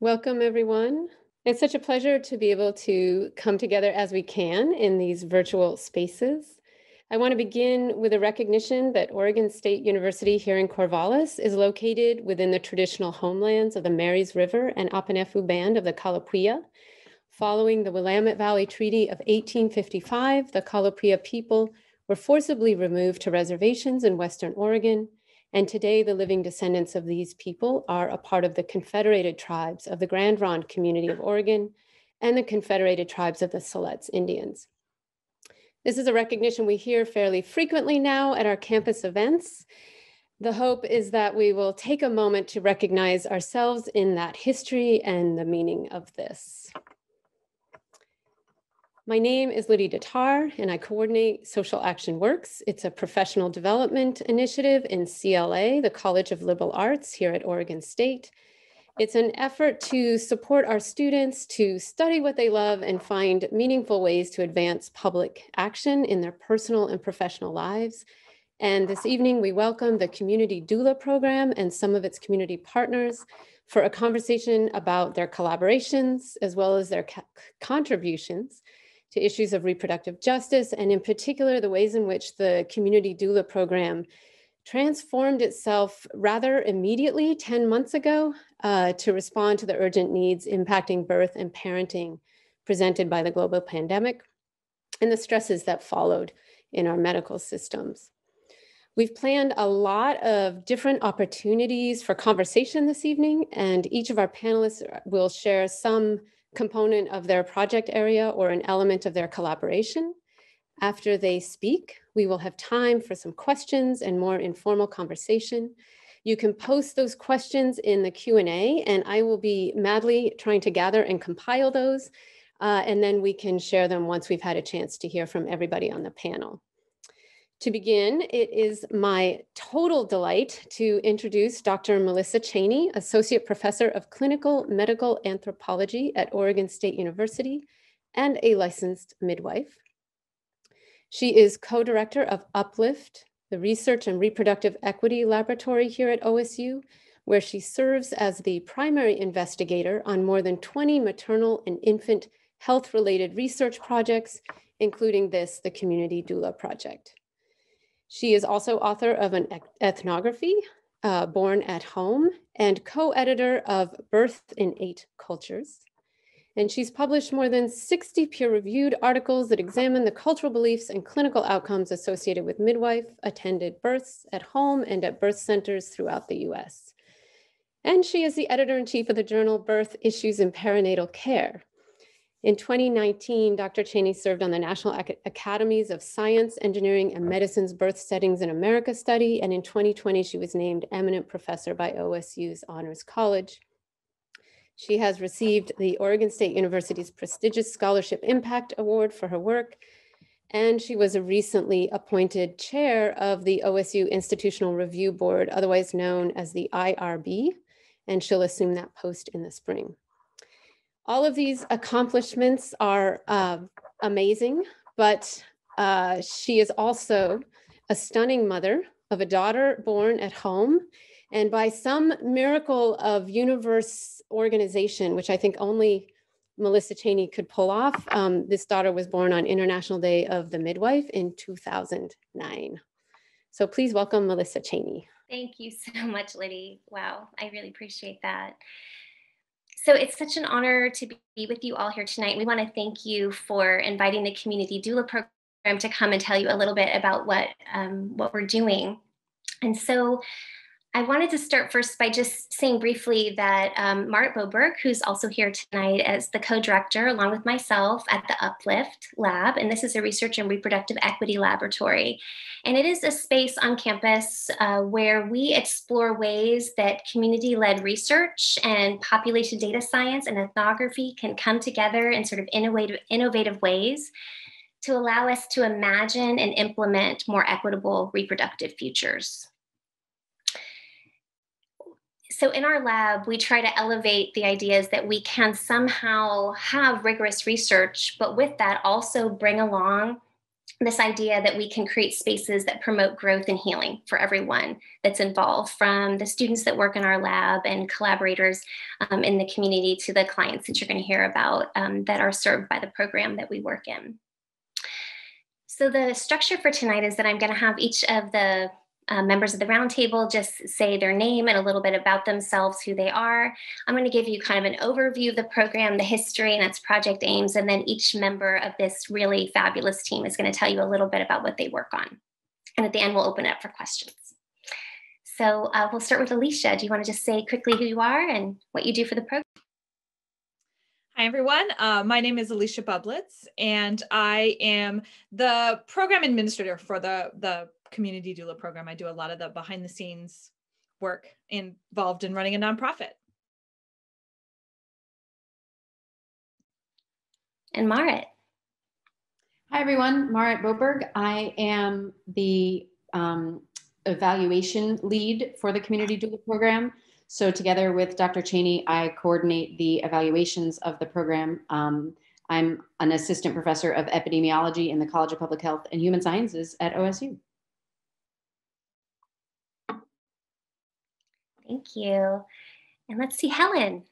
Welcome, everyone. It's such a pleasure to be able to come together as we can in these virtual spaces. I want to begin with a recognition that Oregon State University here in Corvallis is located within the traditional homelands of the Marys River and Ampinefu Band of the Kalapuya. Following the Willamette Valley Treaty of 1855, the Kalapuya people were forcibly removed to reservations in Western Oregon and today, the living descendants of these people are a part of the Confederated Tribes of the Grand Ronde community of Oregon and the Confederated Tribes of the Siletz Indians. This is a recognition we hear fairly frequently now at our campus events. The hope is that we will take a moment to recognize ourselves in that history and the meaning of this. My name is Liddy Detar, and I coordinate Social Action Works. It's a professional development initiative in CLA, the College of Liberal Arts here at Oregon State. It's an effort to support our students to study what they love and find meaningful ways to advance public action in their personal and professional lives. And this evening, we welcome the Community Doula Program and some of its community partners for a conversation about their collaborations as well as their contributions to issues of reproductive justice, and in particular, the ways in which the community doula program transformed itself rather immediately 10 months ago uh, to respond to the urgent needs impacting birth and parenting presented by the global pandemic and the stresses that followed in our medical systems. We've planned a lot of different opportunities for conversation this evening, and each of our panelists will share some component of their project area or an element of their collaboration. After they speak, we will have time for some questions and more informal conversation. You can post those questions in the Q&A and I will be madly trying to gather and compile those. Uh, and then we can share them once we've had a chance to hear from everybody on the panel. To begin, it is my total delight to introduce Dr. Melissa Cheney, Associate Professor of Clinical Medical Anthropology at Oregon State University and a licensed midwife. She is co-director of Uplift, the Research and Reproductive Equity Laboratory here at OSU, where she serves as the primary investigator on more than 20 maternal and infant health-related research projects, including this, the Community Doula Project. She is also author of an ethnography, uh, Born at Home, and co-editor of Birth in Eight Cultures. And she's published more than 60 peer-reviewed articles that examine the cultural beliefs and clinical outcomes associated with midwife-attended births at home and at birth centers throughout the US. And she is the editor-in-chief of the journal Birth Issues in Perinatal Care, in 2019, Dr. Cheney served on the National Academies of Science, Engineering, and Medicine's Birth Settings in America study, and in 2020, she was named eminent professor by OSU's Honors College. She has received the Oregon State University's prestigious Scholarship Impact Award for her work, and she was a recently appointed chair of the OSU Institutional Review Board, otherwise known as the IRB, and she'll assume that post in the spring. All of these accomplishments are uh, amazing, but uh, she is also a stunning mother of a daughter born at home. And by some miracle of universe organization, which I think only Melissa Cheney could pull off, um, this daughter was born on International Day of the Midwife in 2009. So please welcome Melissa Cheney. Thank you so much, Liddy. Wow, I really appreciate that. So it's such an honor to be with you all here tonight. We want to thank you for inviting the Community Doula Program to come and tell you a little bit about what, um, what we're doing. And so I wanted to start first by just saying briefly that um, Marit Bovbjerg, who's also here tonight as the co-director along with myself at the Uplift Lab, and this is a research and reproductive equity laboratory. And it is a space on campus uh, where we explore ways that community-led research and population data science and ethnography can come together in sort of innovative, innovative ways to allow us to imagine and implement more equitable reproductive futures so in our lab, we try to elevate the ideas that we can somehow have rigorous research, but with that also bring along this idea that we can create spaces that promote growth and healing for everyone that's involved, from the students that work in our lab and collaborators um, in the community to the clients that you're going to hear about um, that are served by the program that we work in. So the structure for tonight is that I'm going to have each of the uh, members of the roundtable just say their name and a little bit about themselves, who they are. I'm going to give you kind of an overview of the program, the history, and its project aims, and then each member of this really fabulous team is going to tell you a little bit about what they work on. And at the end, we'll open it up for questions. So uh, we'll start with Alicia. Do you want to just say quickly who you are and what you do for the program? Hi, everyone. Uh, my name is Alicia Bublitz, and I am the program administrator for the, the community doula program. I do a lot of the behind the scenes work involved in running a nonprofit. And Marit. Hi, everyone. Marit Bovbjerg. I am the um, evaluation lead for the community doula program. So together with Dr. Cheney, I coordinate the evaluations of the program. Um, I'm an assistant professor of epidemiology in the College of Public Health and Human Sciences at OSU. Thank you. And let's see, Helen.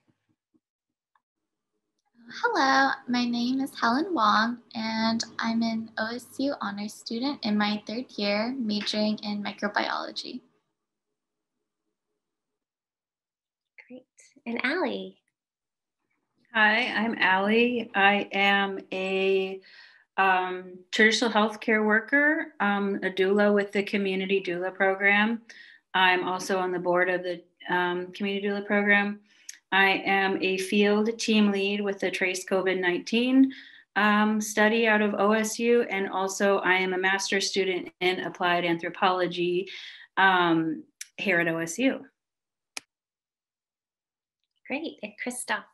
Hello, my name is Helen Wong, and I'm an OSU honors student in my third year, majoring in microbiology. Great. And Allie. Hi, I'm Allie. I am a um, traditional healthcare worker, um, a doula with the Community Doula Program. I'm also on the board of the um, Community Doula Program. I am a field team lead with the Trace COVID 19 um, study out of OSU, and also I am a master's student in applied anthropology um, here at OSU. Great. And Christoph.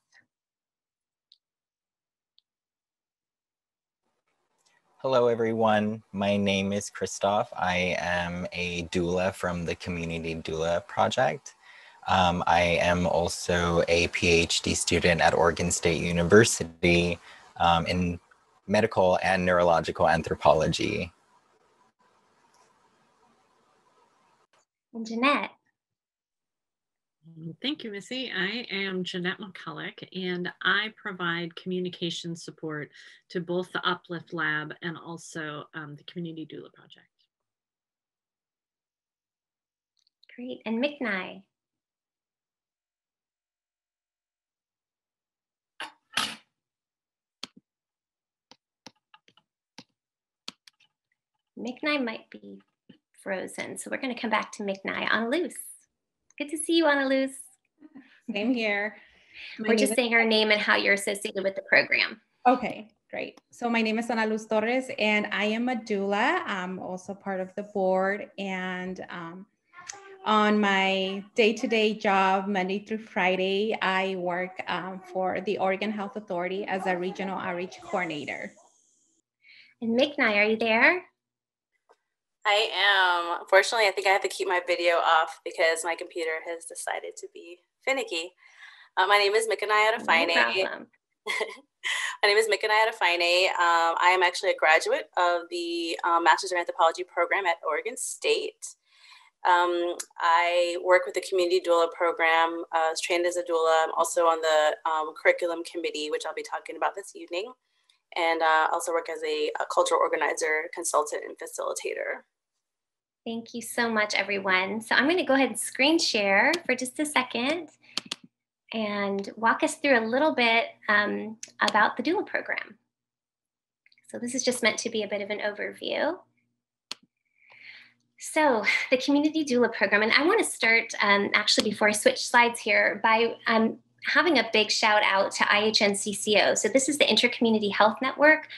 Hello, everyone. My name is Christoph. I am a doula from the Community Doula Project. Um, I am also a PhD student at Oregon State University um, in medical and neurological anthropology. And Jeanette. Thank you, Missy. I am Jeanette McCulloch, and I provide communication support to both the Uplift Lab and also um, the Community Doula Project. Great. And McNai. McNai might be frozen, so we're going to come back to McNai Ana Luz. Good to see you, Ana Luz. Same here. My We're just saying our name and how you're associated with the program. Okay, great. So my name is Ana Luz Torres, and I am a doula. I'm also part of the board, and um, on my day-to-day job, Monday through Friday, I work um, for the Oregon Health Authority as a regional outreach coordinator. And Miknai, are you there? I am. Unfortunately, I think I have to keep my video off because my computer has decided to be finicky. Uh, my name is Mikanaya Adefine. No my name is Mikanaya Adefine. Um, I am actually a graduate of the um, Masters of Anthropology program at Oregon State. Um, I work with the Community Doula program. I was trained as a doula. I'm also on the um, curriculum committee, which I'll be talking about this evening. And uh, also work as a, a cultural organizer, consultant, and facilitator. Thank you so much, everyone. So I'm going to go ahead and screen share for just a second and walk us through a little bit um, about the doula program. So this is just meant to be a bit of an overview. So the Community Doula Program, and I want to start um, actually before I switch slides here by um, having a big shout out to IHNCCO. So this is the Intercommunity Health Network,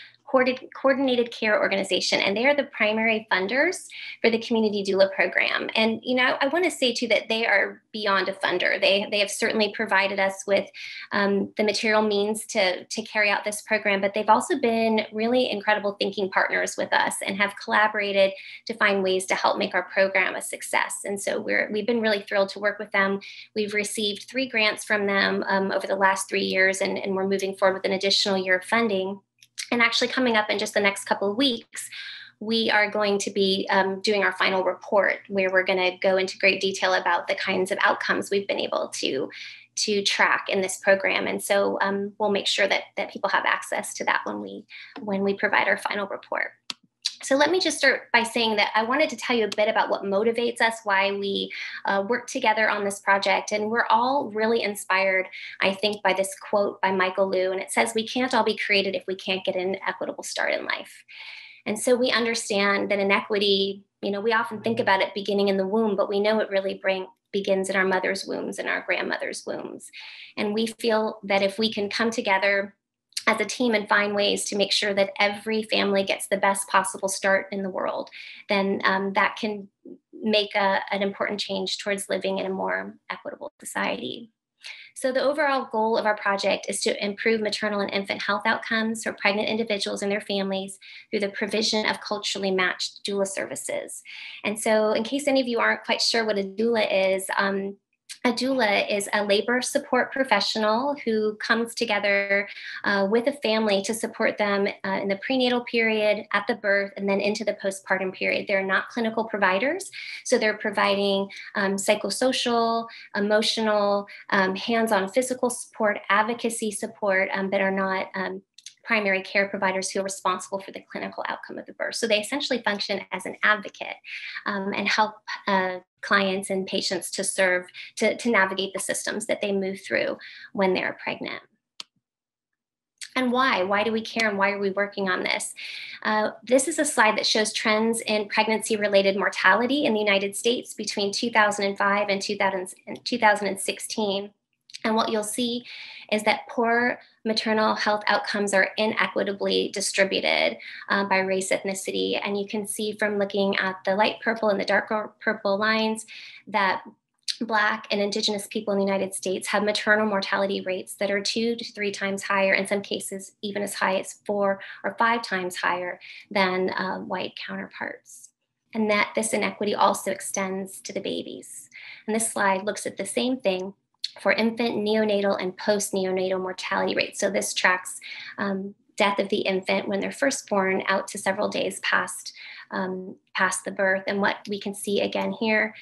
coordinated care organization, and they are the primary funders for the community doula program. And you know, I want to say too that they are beyond a funder. They they have certainly provided us with um, the material means to to carry out this program, but they've also been really incredible thinking partners with us and have collaborated to find ways to help make our program a success. And so we're we've been really thrilled to work with them. We've received three grants from them um, over the last three years, and, and we're moving forward with an additional year of funding. And actually, coming up in just the next couple of weeks, we are going to be um, doing our final report where we're going to go into great detail about the kinds of outcomes we've been able to to track in this program. And so um, we'll make sure that that people have access to that when we when we provide our final report so let me just start by saying that I wanted to tell you a bit about what motivates us, why we uh, work together on this project. And we're all really inspired, I think, by this quote by Michael Lu. And it says, We can't all be created if we can't get an equitable start in life. And so we understand that inequity, you know, we often think about it beginning in the womb, but we know it really bring, begins in our mother's wombs and our grandmother's wombs. And we feel that if we can come together as a team and find ways to make sure that every family gets the best possible start in the world, then um, that can make a, an important change towards living in a more equitable society. So, the overall goal of our project is to improve maternal and infant health outcomes for pregnant individuals and their families through the provision of culturally matched doula services. And so, in case any of you aren't quite sure what a doula is, um, a doula is a labor support professional who comes together uh, with a family to support them uh, in the prenatal period, at the birth, and then into the postpartum period. They're not clinical providers, so they're providing um, psychosocial, emotional, um, hands on physical support, advocacy support, um, but are not um, primary care providers who are responsible for the clinical outcome of the birth. So they essentially function as an advocate um, and help uh, clients and patients to serve, to, to navigate the systems that they move through when they're pregnant. And why? Why do we care and why are we working on this? Uh, this is a slide that shows trends in pregnancy related mortality in the United States between 2005 and 2000, 2016. And what you'll see is that poor maternal health outcomes are inequitably distributed uh, by race ethnicity. And you can see from looking at the light purple and the darker purple lines that Black and Indigenous people in the United States have maternal mortality rates that are two to three times higher, in some cases, even as high as four or five times higher than uh, white counterparts. And that this inequity also extends to the babies. And this slide looks at the same thing for infant, neonatal, and post neonatal mortality rates. So this tracks um, death of the infant when they're first born out to several days past, um, past the birth. And what we can see again here,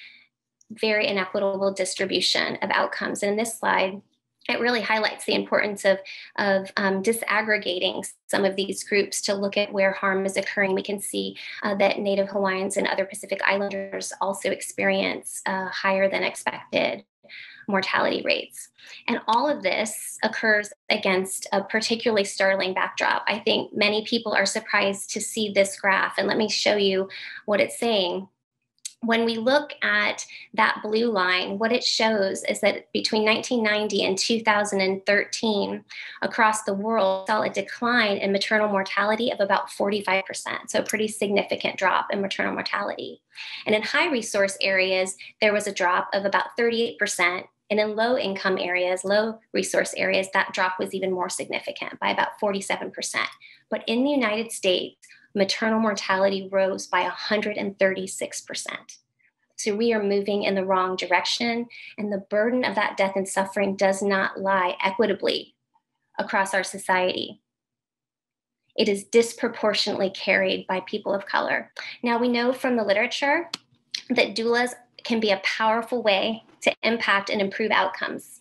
very inequitable distribution of outcomes. And in this slide, it really highlights the importance of, of um, disaggregating some of these groups to look at where harm is occurring. We can see uh, that Native Hawaiians and other Pacific Islanders also experience uh, higher than expected mortality rates. And all of this occurs against a particularly startling backdrop. I think many people are surprised to see this graph, and let me show you what it's saying when we look at that blue line, what it shows is that between 1990 and 2013, across the world, saw a decline in maternal mortality of about 45%. So, a pretty significant drop in maternal mortality. And in high resource areas, there was a drop of about 38%. And in low income areas, low resource areas, that drop was even more significant by about 47%. But in the United States, maternal mortality rose by 136%. So we are moving in the wrong direction, and the burden of that death and suffering does not lie equitably across our society. It is disproportionately carried by people of color. Now, we know from the literature that doulas can be a powerful way to impact and improve outcomes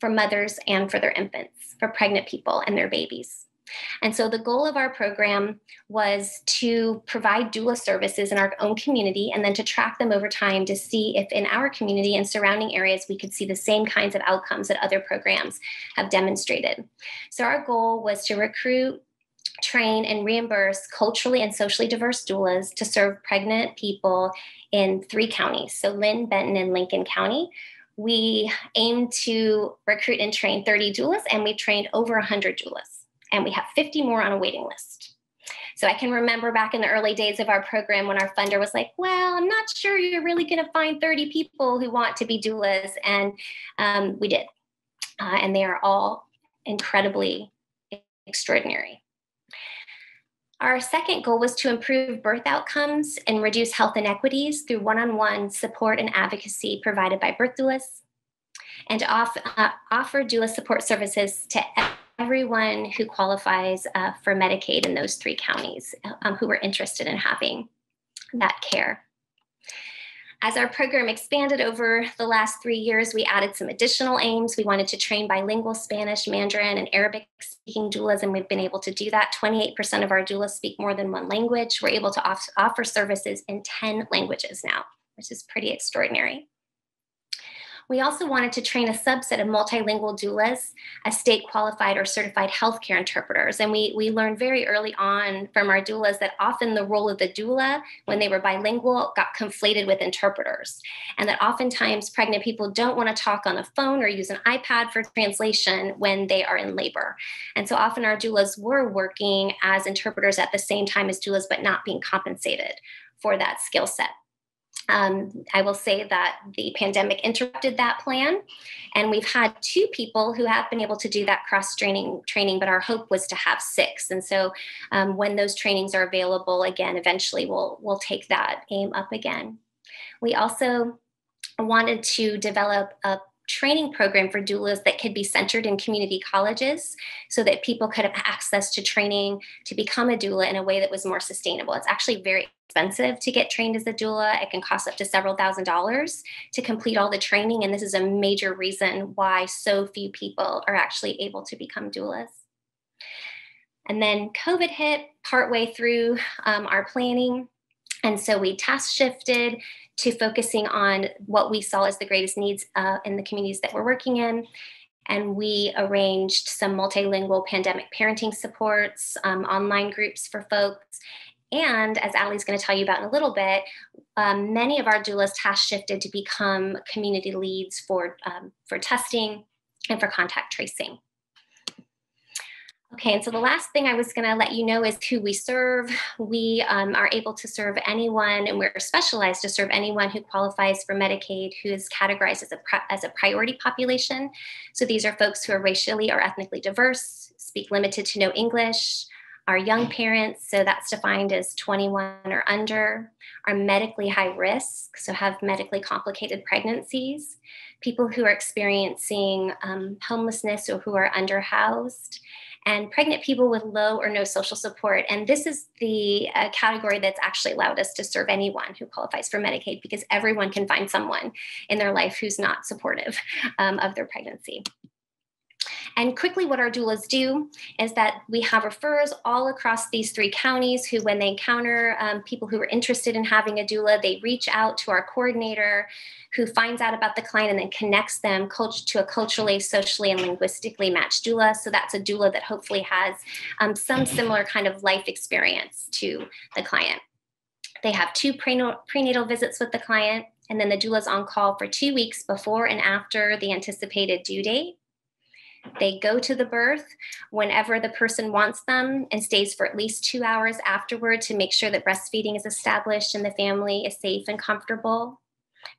for mothers and for their infants, for pregnant people and their babies. And so the goal of our program was to provide doula services in our own community and then to track them over time to see if in our community and surrounding areas we could see the same kinds of outcomes that other programs have demonstrated. So our goal was to recruit train and reimburse culturally and socially diverse doulas to serve pregnant people in three counties so Linn, Benton, and Lincoln County. We aim to recruit and train 30 doulas, and we trained over 100 doulas and we have 50 more on a waiting list. So I can remember back in the early days of our program when our funder was like, well, I'm not sure you're really going to find 30 people who want to be doulas. And um, we did. Uh, and they are all incredibly extraordinary. Our second goal was to improve birth outcomes and reduce health inequities through one on one support and advocacy provided by birth doulas, and to off, uh, offer doula support services to everyone who qualifies uh, for Medicaid in those three counties um, who were interested in having that care. As our program expanded over the last three years, we added some additional aims. We wanted to train bilingual Spanish, Mandarin, and Arabic speaking doulas, and we've been able to do that. 28% of our doulas speak more than one language. We're able to off- offer services in 10 languages now, which is pretty extraordinary. We also wanted to train a subset of multilingual doulas as state qualified or certified healthcare interpreters. And we, we learned very early on from our doulas that often the role of the doula, when they were bilingual, got conflated with interpreters. And that oftentimes pregnant people don't want to talk on the phone or use an iPad for translation when they are in labor. And so often our doulas were working as interpreters at the same time as doulas, but not being compensated for that skill set. Um, I will say that the pandemic interrupted that plan, and we've had two people who have been able to do that cross training training. But our hope was to have six, and so um, when those trainings are available again, eventually we'll we'll take that aim up again. We also wanted to develop a training program for doulas that could be centered in community colleges so that people could have access to training to become a doula in a way that was more sustainable. It's actually very expensive to get trained as a doula. It can cost up to several thousand dollars to complete all the training. And this is a major reason why so few people are actually able to become doulas. And then COVID hit partway through um, our planning. And so we task shifted to focusing on what we saw as the greatest needs uh, in the communities that we're working in. And we arranged some multilingual pandemic parenting supports, um, online groups for folks. And as Ali's going to tell you about in a little bit, um, many of our doulas task shifted to become community leads for, um, for testing and for contact tracing. Okay, and so the last thing I was going to let you know is who we serve. We um, are able to serve anyone, and we're specialized to serve anyone who qualifies for Medicaid who is categorized as a, as a priority population. So these are folks who are racially or ethnically diverse, speak limited to no English, are young parents, so that's defined as 21 or under, are medically high risk, so have medically complicated pregnancies, people who are experiencing um, homelessness or who are underhoused, and pregnant people with low or no social support. And this is the uh, category that's actually allowed us to serve anyone who qualifies for Medicaid because everyone can find someone in their life who's not supportive um, of their pregnancy. And quickly, what our doulas do is that we have referrers all across these three counties who, when they encounter um, people who are interested in having a doula, they reach out to our coordinator who finds out about the client and then connects them to a culturally, socially, and linguistically matched doula. So that's a doula that hopefully has um, some similar kind of life experience to the client. They have two prenatal visits with the client, and then the doula's on call for two weeks before and after the anticipated due date. They go to the birth whenever the person wants them and stays for at least two hours afterward to make sure that breastfeeding is established and the family is safe and comfortable.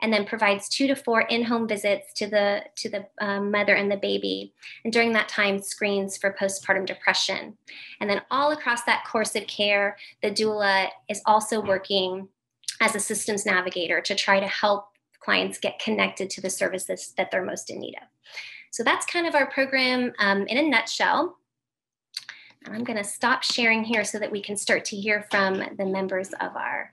And then provides two to four in-home visits to the to the um, mother and the baby, and during that time screens for postpartum depression. And then all across that course of care, the doula is also working as a systems navigator to try to help clients get connected to the services that they're most in need of. So that's kind of our program um, in a nutshell. And I'm going to stop sharing here so that we can start to hear from the members of our,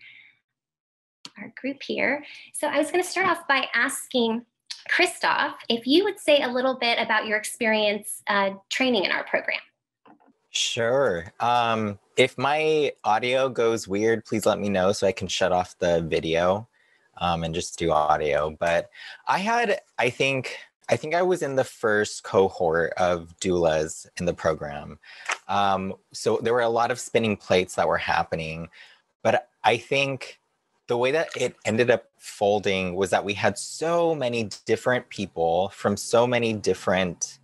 our group here. So I was going to start off by asking Christoph if you would say a little bit about your experience uh, training in our program. Sure. Um, if my audio goes weird, please let me know so I can shut off the video um, and just do audio. But I had, I think, I think I was in the first cohort of doulas in the program. Um, so there were a lot of spinning plates that were happening. But I think the way that it ended up folding was that we had so many different people from so many different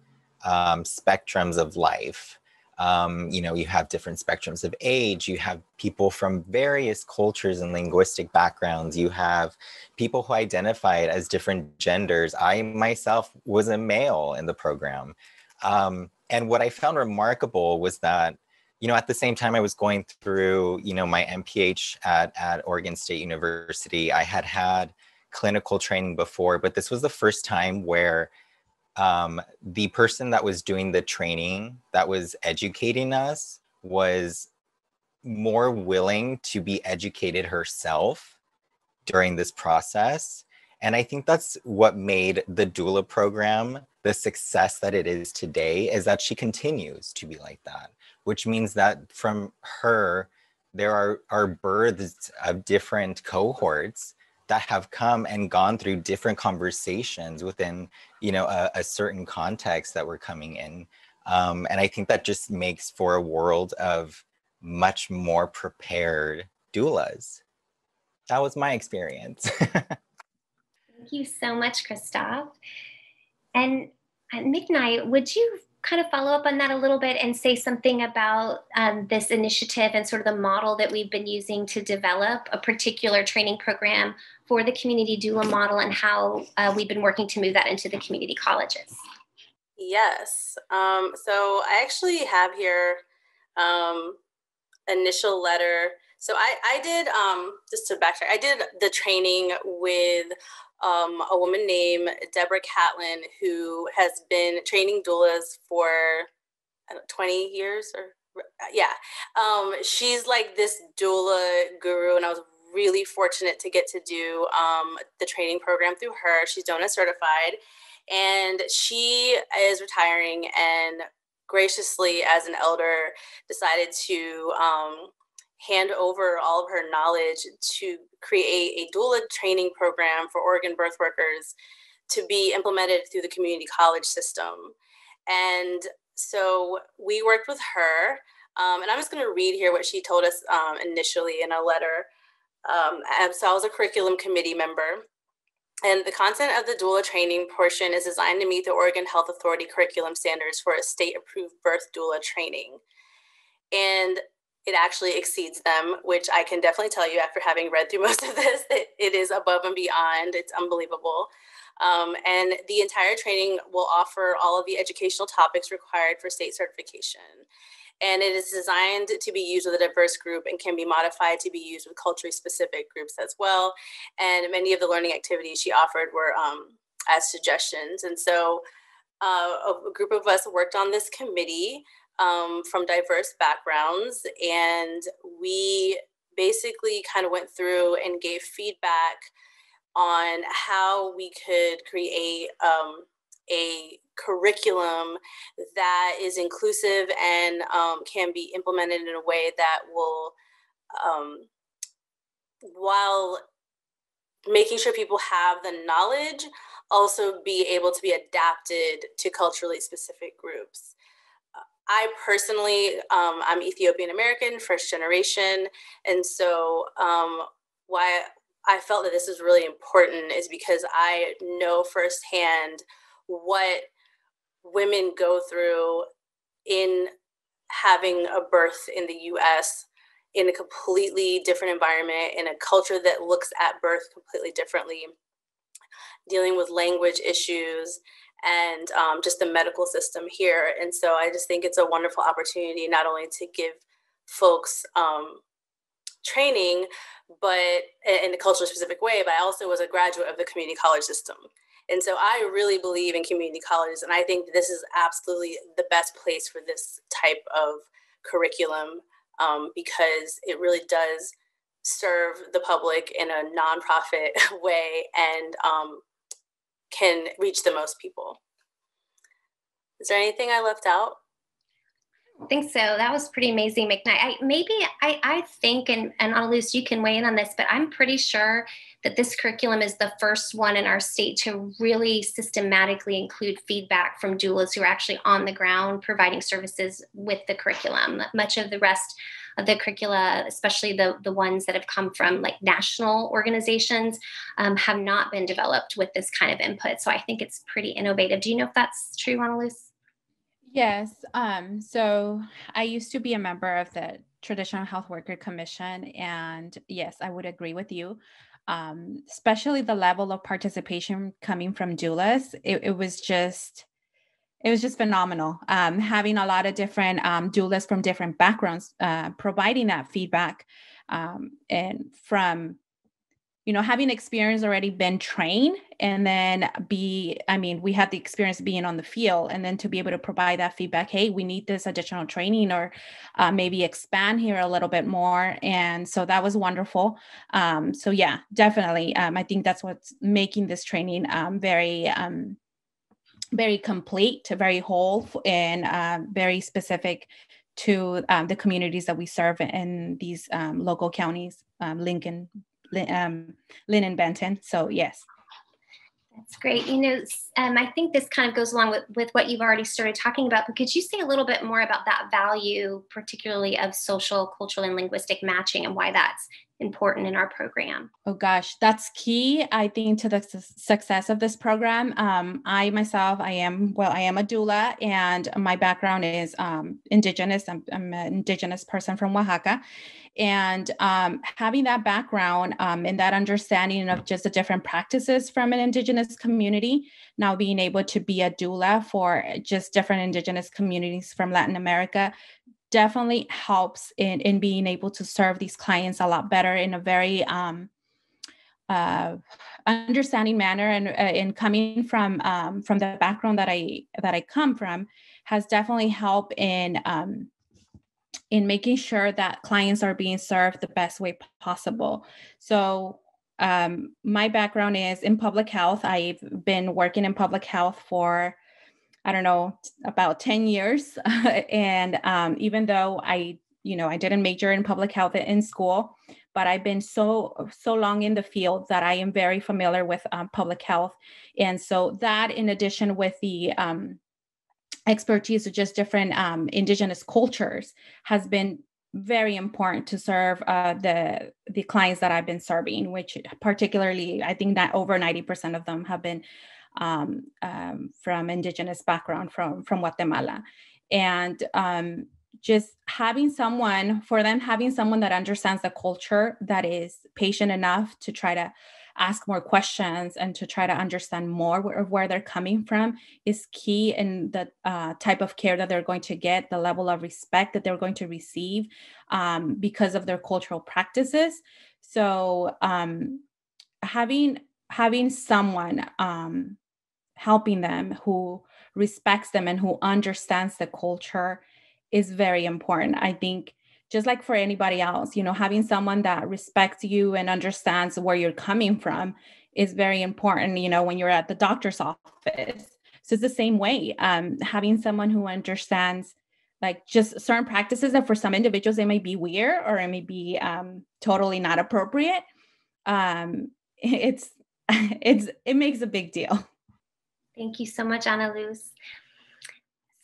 um, spectrums of life um, you know, you have different spectrums of age, you have people from various cultures and linguistic backgrounds, you have people who identified as different genders. I myself was a male in the program. Um, and what I found remarkable was that, you know, at the same time I was going through, you know, my MPH at, at Oregon State University, I had had clinical training before, but this was the first time where um, the person that was doing the training, that was educating us, was more willing to be educated herself during this process. And I think that's what made the doula program the success that it is today is that she continues to be like that, which means that from her, there are, are births of different cohorts that have come and gone through different conversations within you know a, a certain context that we're coming in. Um, and i think that just makes for a world of much more prepared doulas. That was my experience. Thank you so much christoph. And McKnight, would you kind of follow up on that a little bit and say something about um, this initiative and sort of the model that we've been using to develop a particular training program for the community doula model and how uh, we've been working to move that into the community colleges. Yes. Um, so I actually have here um, initial letter. So I, I did, um, just to backtrack, I did the training with um, a woman named Deborah Catlin who has been training doulas for know, 20 years or yeah. Um, she's like this doula guru, and I was really fortunate to get to do um, the training program through her. She's DONA certified, and she is retiring and graciously, as an elder, decided to um, hand over all of her knowledge to create a doula training program for Oregon birth workers to be implemented through the community college system. And so we worked with her, um, and I'm just going to read here what she told us um, initially in a letter. Um, so I was a curriculum committee member. And the content of the doula training portion is designed to meet the Oregon Health Authority curriculum standards for a state approved birth doula training. And it actually exceeds them, which I can definitely tell you after having read through most of this, that it is above and beyond. It's unbelievable. Um, and the entire training will offer all of the educational topics required for state certification. And it is designed to be used with a diverse group and can be modified to be used with culturally specific groups as well. And many of the learning activities she offered were um, as suggestions. And so uh, a group of us worked on this committee um, from diverse backgrounds. And we basically kind of went through and gave feedback on how we could create um, a curriculum that is inclusive and um, can be implemented in a way that will, um, while making sure people have the knowledge, also be able to be adapted to culturally specific groups. I personally, um, I'm Ethiopian American, first generation, and so um, why I felt that this is really important is because I know firsthand what women go through in having a birth in the US in a completely different environment, in a culture that looks at birth completely differently, dealing with language issues and um, just the medical system here. And so I just think it's a wonderful opportunity not only to give folks um, training, but in a culturally specific way, but I also was a graduate of the community college system. And so I really believe in community colleges, and I think this is absolutely the best place for this type of curriculum um, because it really does serve the public in a nonprofit way and um, can reach the most people. Is there anything I left out? I think so. That was pretty amazing, McKnight. I, maybe I, I think, and, and Ana Luz, you can weigh in on this, but I'm pretty sure that this curriculum is the first one in our state to really systematically include feedback from doulas who are actually on the ground providing services with the curriculum. Much of the rest the curricula, especially the, the ones that have come from like national organizations, um, have not been developed with this kind of input. So I think it's pretty innovative. Do you know if that's true, Ana Luz? Yes. Um, so I used to be a member of the Traditional Health Worker Commission, and yes, I would agree with you. Um, especially the level of participation coming from doulas, it, it was just it was just phenomenal. Um, having a lot of different um, from different backgrounds uh, providing that feedback um, and from you know having experience already been trained and then be i mean we had the experience being on the field and then to be able to provide that feedback hey we need this additional training or uh, maybe expand here a little bit more and so that was wonderful um, so yeah definitely um, i think that's what's making this training um, very very complete very whole and uh, very specific to um, the communities that we serve in these um, local counties lincoln um, Linn and Benton. So yes. That's great. You know, um, I think this kind of goes along with, with what you've already started talking about, but could you say a little bit more about that value, particularly of social, cultural, and linguistic matching and why that's important in our program? Oh gosh, that's key, I think, to the su- success of this program. Um, I myself, I am, well, I am a doula and my background is um, indigenous. I'm, I'm, an indigenous person from Oaxaca and um, having that background um, and that understanding of just the different practices from an indigenous community now being able to be a doula for just different indigenous communities from latin america definitely helps in, in being able to serve these clients a lot better in a very um, uh, understanding manner and uh, in coming from um, from the background that I that I come from has definitely helped in um, in making sure that clients are being served the best way possible. So, um, my background is in public health. I've been working in public health for, I don't know, about 10 years. and um, even though I, you know, I didn't major in public health in school, but I've been so so long in the field that I am very familiar with um, public health, and so that, in addition with the um, expertise of just different um, indigenous cultures has been very important to serve uh, the the clients that I've been serving, which particularly I think that over ninety percent of them have been um, um, from indigenous background from from Guatemala, and um, just having someone for them having someone that understands the culture that is patient enough to try to ask more questions and to try to understand more where, where they're coming from is key in the uh, type of care that they're going to get, the level of respect that they're going to receive um, because of their cultural practices. So um, having having someone um, helping them who respects them and who understands the culture is very important. I think just like for anybody else, you know, having someone that respects you and understands where you're coming from is very important, you know, when you're at the doctor's office. So it's the same way. Um, having someone who understands like just certain practices that for some individuals it may be weird or it may be um, totally not appropriate. Um, it's it's it makes a big deal. Thank you so much, Ana Luz.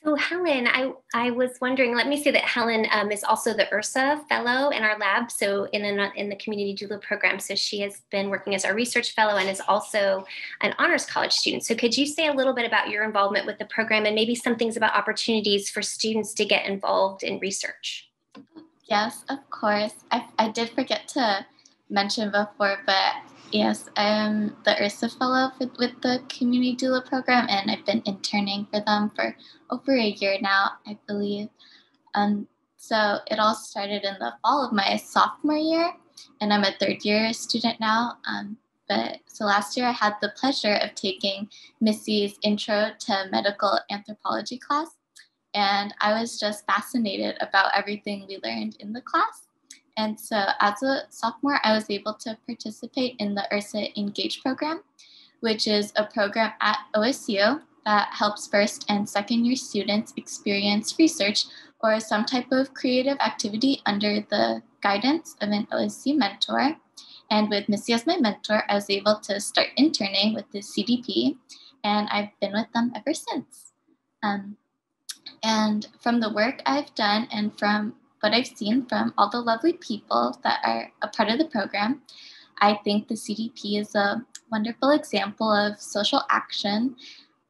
So Helen, I, I was wondering, let me say that Helen um, is also the URSA fellow in our lab, so in, an, in the community doula program. So she has been working as our research fellow and is also an honors college student. So could you say a little bit about your involvement with the program and maybe some things about opportunities for students to get involved in research? Yes, of course. I, I did forget to mention before, but Yes, I'm the URSA Fellow with, with the Community Doula Program, and I've been interning for them for over a year now, I believe. Um, so it all started in the fall of my sophomore year, and I'm a third year student now. Um, but so last year I had the pleasure of taking Missy's Intro to Medical Anthropology class, and I was just fascinated about everything we learned in the class. And so as a sophomore, I was able to participate in the URSA Engage program, which is a program at OSU that helps first and second year students experience research or some type of creative activity under the guidance of an OSU mentor. And with Missy as my mentor, I was able to start interning with the CDP, and I've been with them ever since. Um, and from the work I've done and from what I've seen from all the lovely people that are a part of the program, I think the CDP is a wonderful example of social action.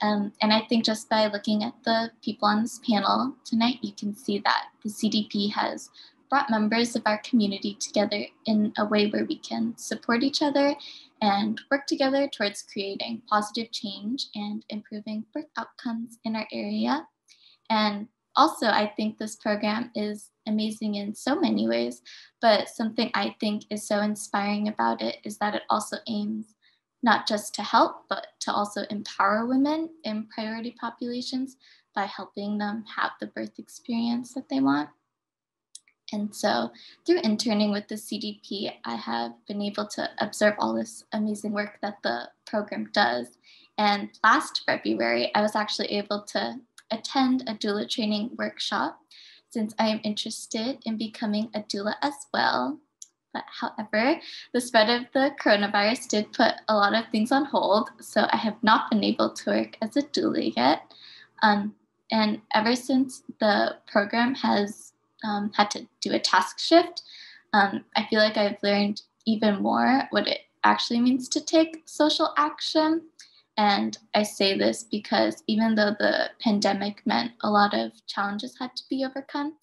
Um, and I think just by looking at the people on this panel tonight, you can see that the CDP has brought members of our community together in a way where we can support each other and work together towards creating positive change and improving birth outcomes in our area. And also, I think this program is amazing in so many ways. But something I think is so inspiring about it is that it also aims not just to help, but to also empower women in priority populations by helping them have the birth experience that they want. And so, through interning with the CDP, I have been able to observe all this amazing work that the program does. And last February, I was actually able to attend a doula training workshop since I am interested in becoming a doula as well. But however, the spread of the coronavirus did put a lot of things on hold, so I have not been able to work as a doula yet. Um, and ever since the program has um, had to do a task shift, um, I feel like I've learned even more what it actually means to take social action. And I say this because even though the pandemic meant a lot of challenges had to be overcome,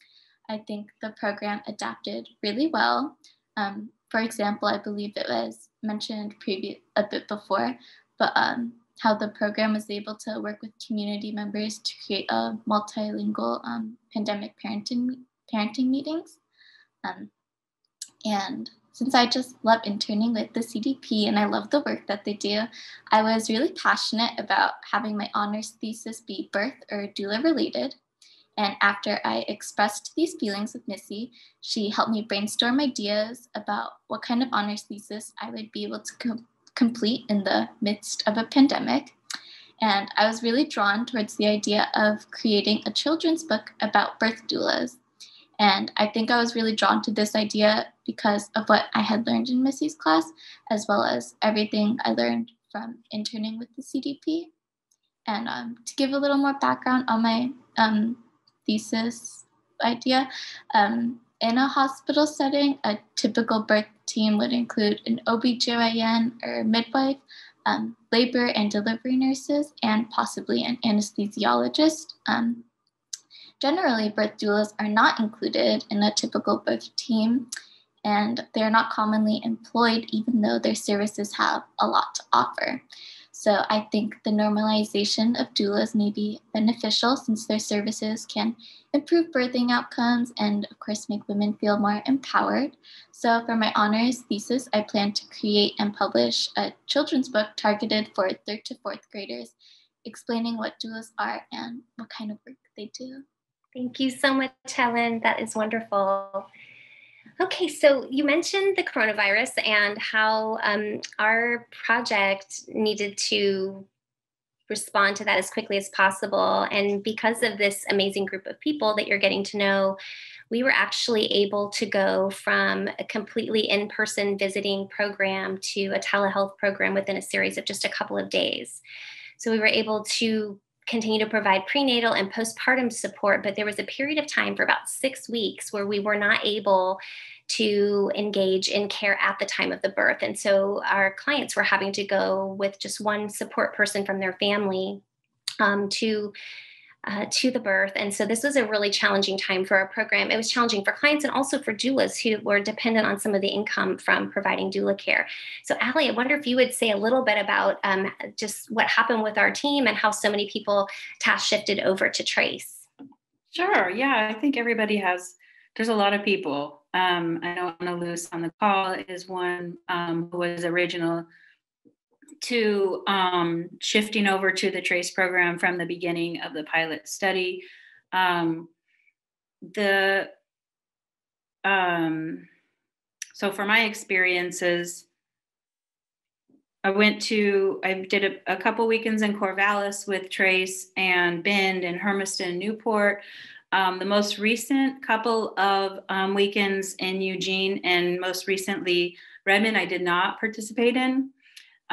I think the program adapted really well. Um, for example, I believe it was mentioned previous a bit before, but um, how the program was able to work with community members to create a multilingual um, pandemic parenting parenting meetings. Um, and since I just love interning with the CDP and I love the work that they do, I was really passionate about having my honors thesis be birth or doula related. And after I expressed these feelings with Missy, she helped me brainstorm ideas about what kind of honors thesis I would be able to com- complete in the midst of a pandemic. And I was really drawn towards the idea of creating a children's book about birth doulas. And I think I was really drawn to this idea because of what I had learned in Missy's class, as well as everything I learned from interning with the CDP. And um, to give a little more background on my um, thesis idea, um, in a hospital setting, a typical birth team would include an OBGYN or midwife, um, labor and delivery nurses, and possibly an anesthesiologist. Generally, birth doulas are not included in a typical birth team, and they're not commonly employed, even though their services have a lot to offer. So I think the normalization of doulas may be beneficial since their services can improve birthing outcomes and, of course, make women feel more empowered. So for my honors thesis, I plan to create and publish a children's book targeted for third to fourth graders, explaining what doulas are and what kind of work they do. Thank you so much, Helen. That is wonderful. Okay, so you mentioned the coronavirus and how um, our project needed to respond to that as quickly as possible. And because of this amazing group of people that you're getting to know, we were actually able to go from a completely in person visiting program to a telehealth program within a series of just a couple of days. So we were able to continue to provide prenatal and postpartum support, but there was a period of time for about six weeks where we were not able to engage in care at the time of the birth. And so our clients were having to go with just one support person from their family um, to uh, to the birth. And so this was a really challenging time for our program. It was challenging for clients and also for doulas who were dependent on some of the income from providing doula care. So, Allie, I wonder if you would say a little bit about um, just what happened with our team and how so many people task shifted over to Trace. Sure. Yeah, I think everybody has, there's a lot of people. Um, I know Ana Luz on the call is one um, who was original to um, shifting over to the TRACE program from the beginning of the pilot study. Um, the um, so for my experiences, I went to I did a, a couple weekends in Corvallis with Trace and Bend and Hermiston, Newport. Um, the most recent couple of um, weekends in Eugene and most recently Redmond, I did not participate in.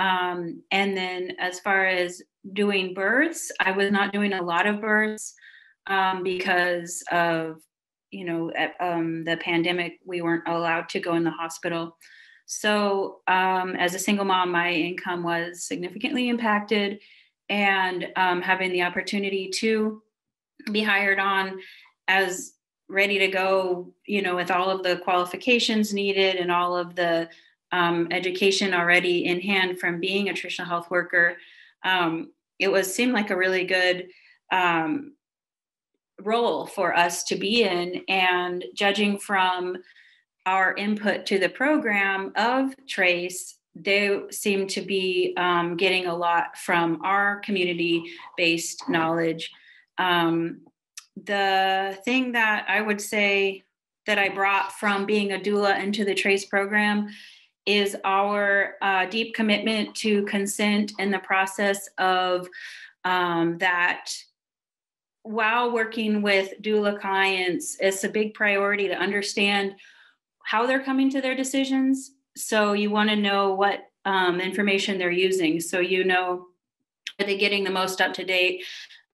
Um, and then as far as doing births, I was not doing a lot of births um, because of, you know, um, the pandemic, we weren't allowed to go in the hospital. So um, as a single mom, my income was significantly impacted and um, having the opportunity to be hired on as ready to go, you know, with all of the qualifications needed and all of the um, education already in hand from being a traditional health worker, um, it was seemed like a really good um, role for us to be in. And judging from our input to the program of Trace, they seem to be um, getting a lot from our community based knowledge. Um, the thing that I would say that I brought from being a doula into the TRACE program is our uh, deep commitment to consent and the process of um, that while working with doula clients, it's a big priority to understand how they're coming to their decisions. So you want to know what um, information they're using. So you know, are they getting the most up to date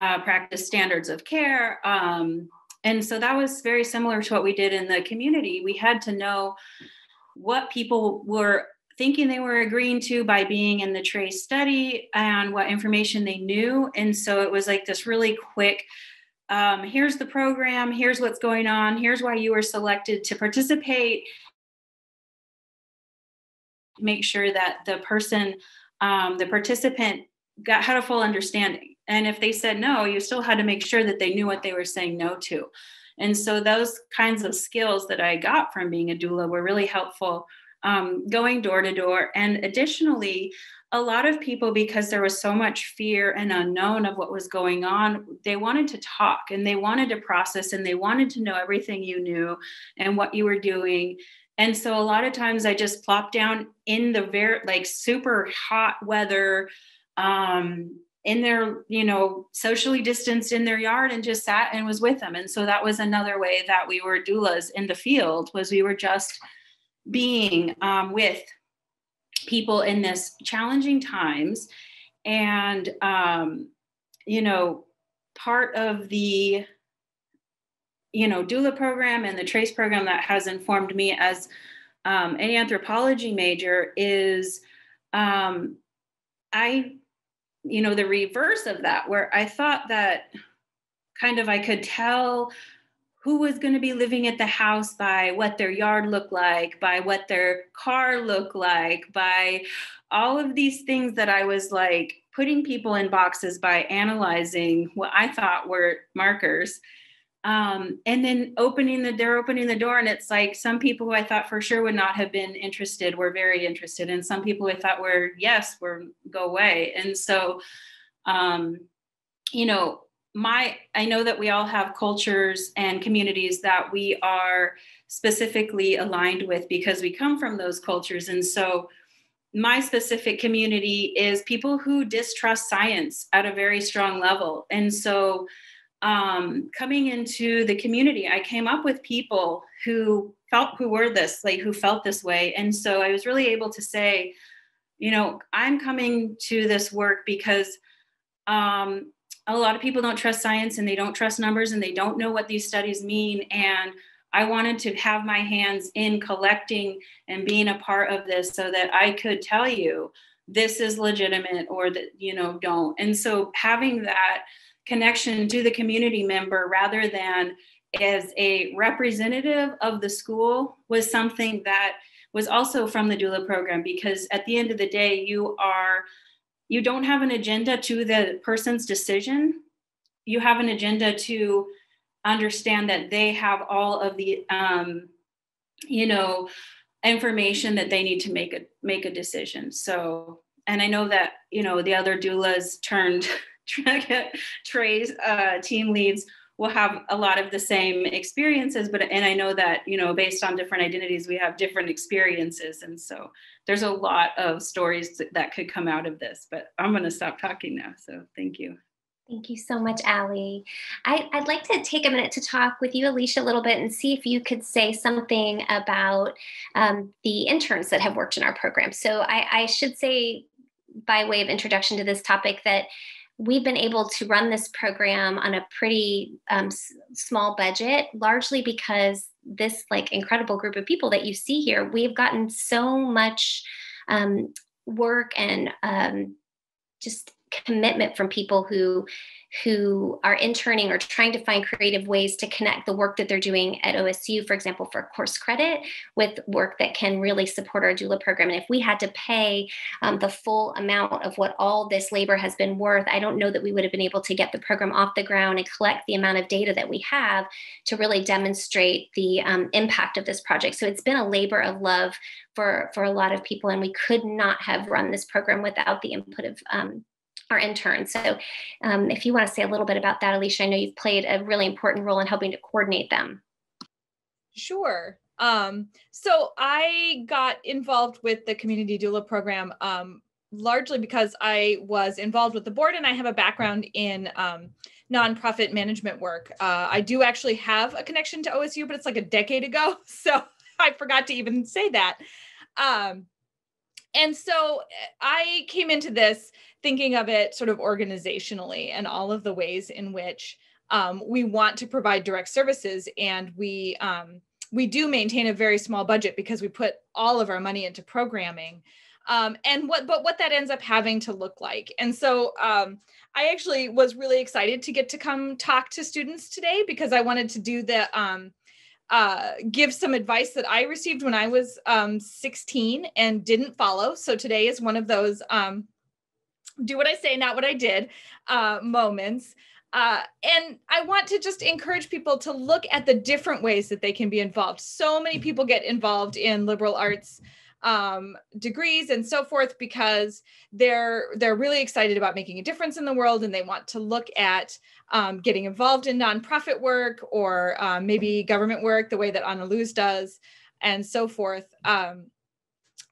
uh, practice standards of care? Um, and so that was very similar to what we did in the community. We had to know what people were thinking they were agreeing to by being in the trace study and what information they knew. And so it was like this really quick um, here's the program, here's what's going on, here's why you were selected to participate. Make sure that the person, um, the participant, got had a full understanding. And if they said no, you still had to make sure that they knew what they were saying no to. And so those kinds of skills that I got from being a doula were really helpful um, going door to door. And additionally, a lot of people, because there was so much fear and unknown of what was going on, they wanted to talk and they wanted to process and they wanted to know everything you knew and what you were doing. And so a lot of times I just plopped down in the very like super hot weather um, in their you know socially distanced in their yard and just sat and was with them. And so that was another way that we were doulas in the field was we were just being um, with people in this challenging times. And um, you know part of the you know doula program and the trace program that has informed me as um, an anthropology major is um, i you know the reverse of that where i thought that kind of i could tell who was going to be living at the house by what their yard looked like by what their car looked like by all of these things that i was like putting people in boxes by analyzing what i thought were markers um, and then opening the they're opening the door and it's like some people who i thought for sure would not have been interested were very interested and some people i thought were yes were go away. And so um, you know my i know that we all have cultures and communities that we are specifically aligned with because we come from those cultures. And so my specific community is people who distrust science at a very strong level. And so um, coming into the community, I came up with people who felt who were this, like who felt this way. And so I was really able to say, you know, I'm coming to this work because um, a lot of people don't trust science and they don't trust numbers and they don't know what these studies mean. And I wanted to have my hands in collecting and being a part of this so that I could tell you this is legitimate or that, you know, don't. And so having that connection to the community member rather than as a representative of the school was something that was also from the doula program. Because at the end of the day you are you don't have an agenda to the person's decision. You have an agenda to understand that they have all of the um, you know information that they need to make a make a decision. So and i know that you know the other doulas turned Trace uh, team leads will have a lot of the same experiences, but and I know that you know based on different identities, we have different experiences, and so there's a lot of stories that could come out of this. But I'm going to stop talking now. So thank you. Thank you so much, Allie. I, would like to take a minute to talk with you, Alicia, a little bit and see if you could say something about um, the interns that have worked in our program. So I, I should say, by way of introduction to this topic, that we've been able to run this program on a pretty um, s- small budget, largely because this like incredible group of people that you see here, we've gotten so much um, work and um, just commitment from people who who are interning or trying to find creative ways to connect the work that they're doing at OSU, for example, for course credit, with work that can really support our doula program. And if we had to pay um, the full amount of what all this labor has been worth, I don't know that we would have been able to get the program off the ground and collect the amount of data that we have to really demonstrate the um, impact of this project. So it's been a labor of love for, for a lot of people, and we could not have run this program without the input of um, our interns. So um, if you want to say a little bit about that, Alicia, I know you've played a really important role in helping to coordinate them. Sure. Um, so I got involved with the community doula program um, largely because I was involved with the board and I have a background in um, nonprofit management work. Uh, I do actually have a connection to OSU, but it's like a decade ago. So I forgot to even say that. Um, and so I came into this thinking of it sort of organizationally and all of the ways in which um, we want to provide direct services and we um, we do maintain a very small budget because we put all of our money into programming. Um, and what but what that ends up having to look like. And so um, i actually was really excited to get to come talk to students today because i wanted to do the um, uh, give some advice that i received when i was um, 16 and didn't follow. So today is one of those um, do what I say, not what I did uh, moments. Uh, and I want to just encourage people to look at the different ways that they can be involved. So many people get involved in liberal arts um, degrees and so forth because they're they're really excited about making a difference in the world and they want to look at um, getting involved in nonprofit work or um, maybe government work the way that Ana Luz does and so forth. Um,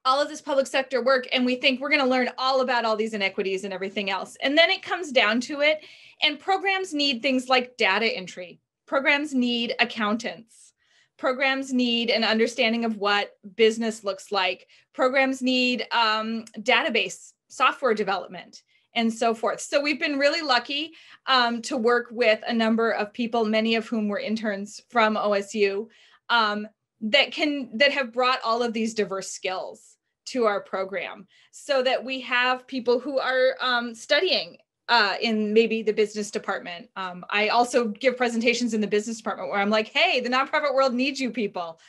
all of this public sector work and we think we're going to learn all about all these inequities and everything else. And then it comes down to it. And programs need things like data entry, programs need accountants, programs need an understanding of what business looks like, programs need um, database software development. And so forth. So we've been really lucky um, to work with a number of people, many of whom were interns from OSU, um, that can that have brought all of these diverse skills to our program so that we have people who are um, studying uh, in maybe the business department. Um, I also give presentations in the business department where I'm like, hey, the nonprofit world needs you people.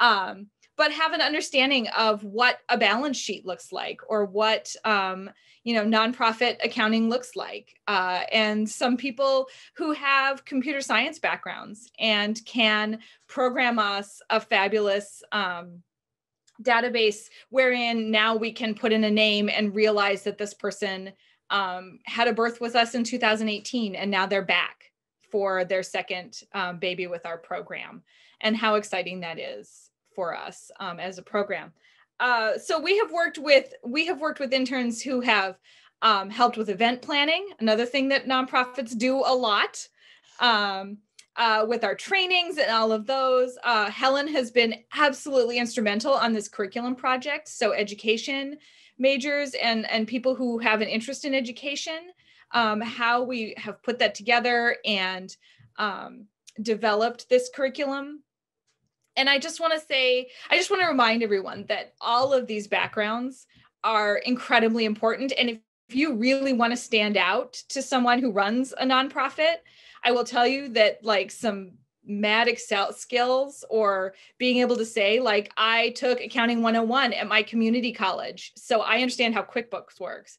Um, but have an understanding of what a balance sheet looks like or what um, you know nonprofit accounting looks like uh, and some people who have computer science backgrounds and can program us a fabulous um, database wherein now we can put in a name and realize that this person um, had a birth with us in 2018 and now they're back for their second um, baby with our program and how exciting that is for us um, as a program. Uh, so we have worked with we have worked with interns who have um, helped with event planning another thing that nonprofits do a lot. Um, uh, with our trainings and all of those. Uh, Helen has been absolutely instrumental on this curriculum project. So education majors and, and people who have an interest in education, um, how we have put that together and um, developed this curriculum. And I just want to say, I just want to remind everyone that all of these backgrounds are incredibly important. And if, if you really want to stand out to someone who runs a nonprofit, I will tell you that like some mad Excel skills or being able to say, like, I took accounting 101 at my community college, so I understand how QuickBooks works,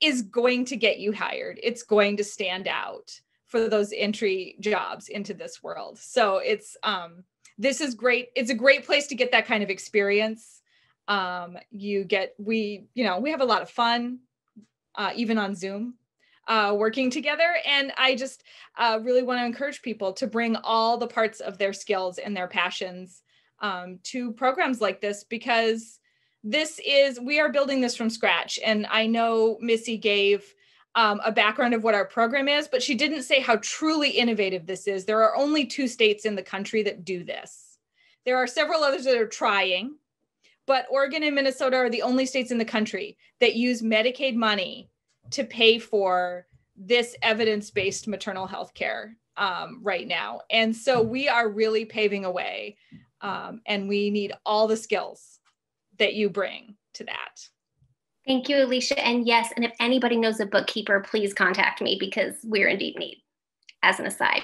is going to get you hired. It's going to stand out for those entry jobs into this world. So it's, um, this is great. It's a great place to get that kind of experience. Um, you get, we, you know, we have a lot of fun, uh, even on Zoom uh, working together. And I just uh, really want to encourage people to bring all the parts of their skills and their passions um, to programs like this because this is, we are building this from scratch. And I know Missy gave um, a background of what our program is, but she didn't say how truly innovative this is. There are only two states in the country that do this. There are several others that are trying, but Oregon and Minnesota are the only states in the country that use Medicaid money to pay for this evidence-based maternal health care um, right now. And so we are really paving a way um, and we need all the skills that you bring to that. Thank you, Alicia. And yes, and if anybody knows a bookkeeper, please contact me because we're in deep need, as an aside.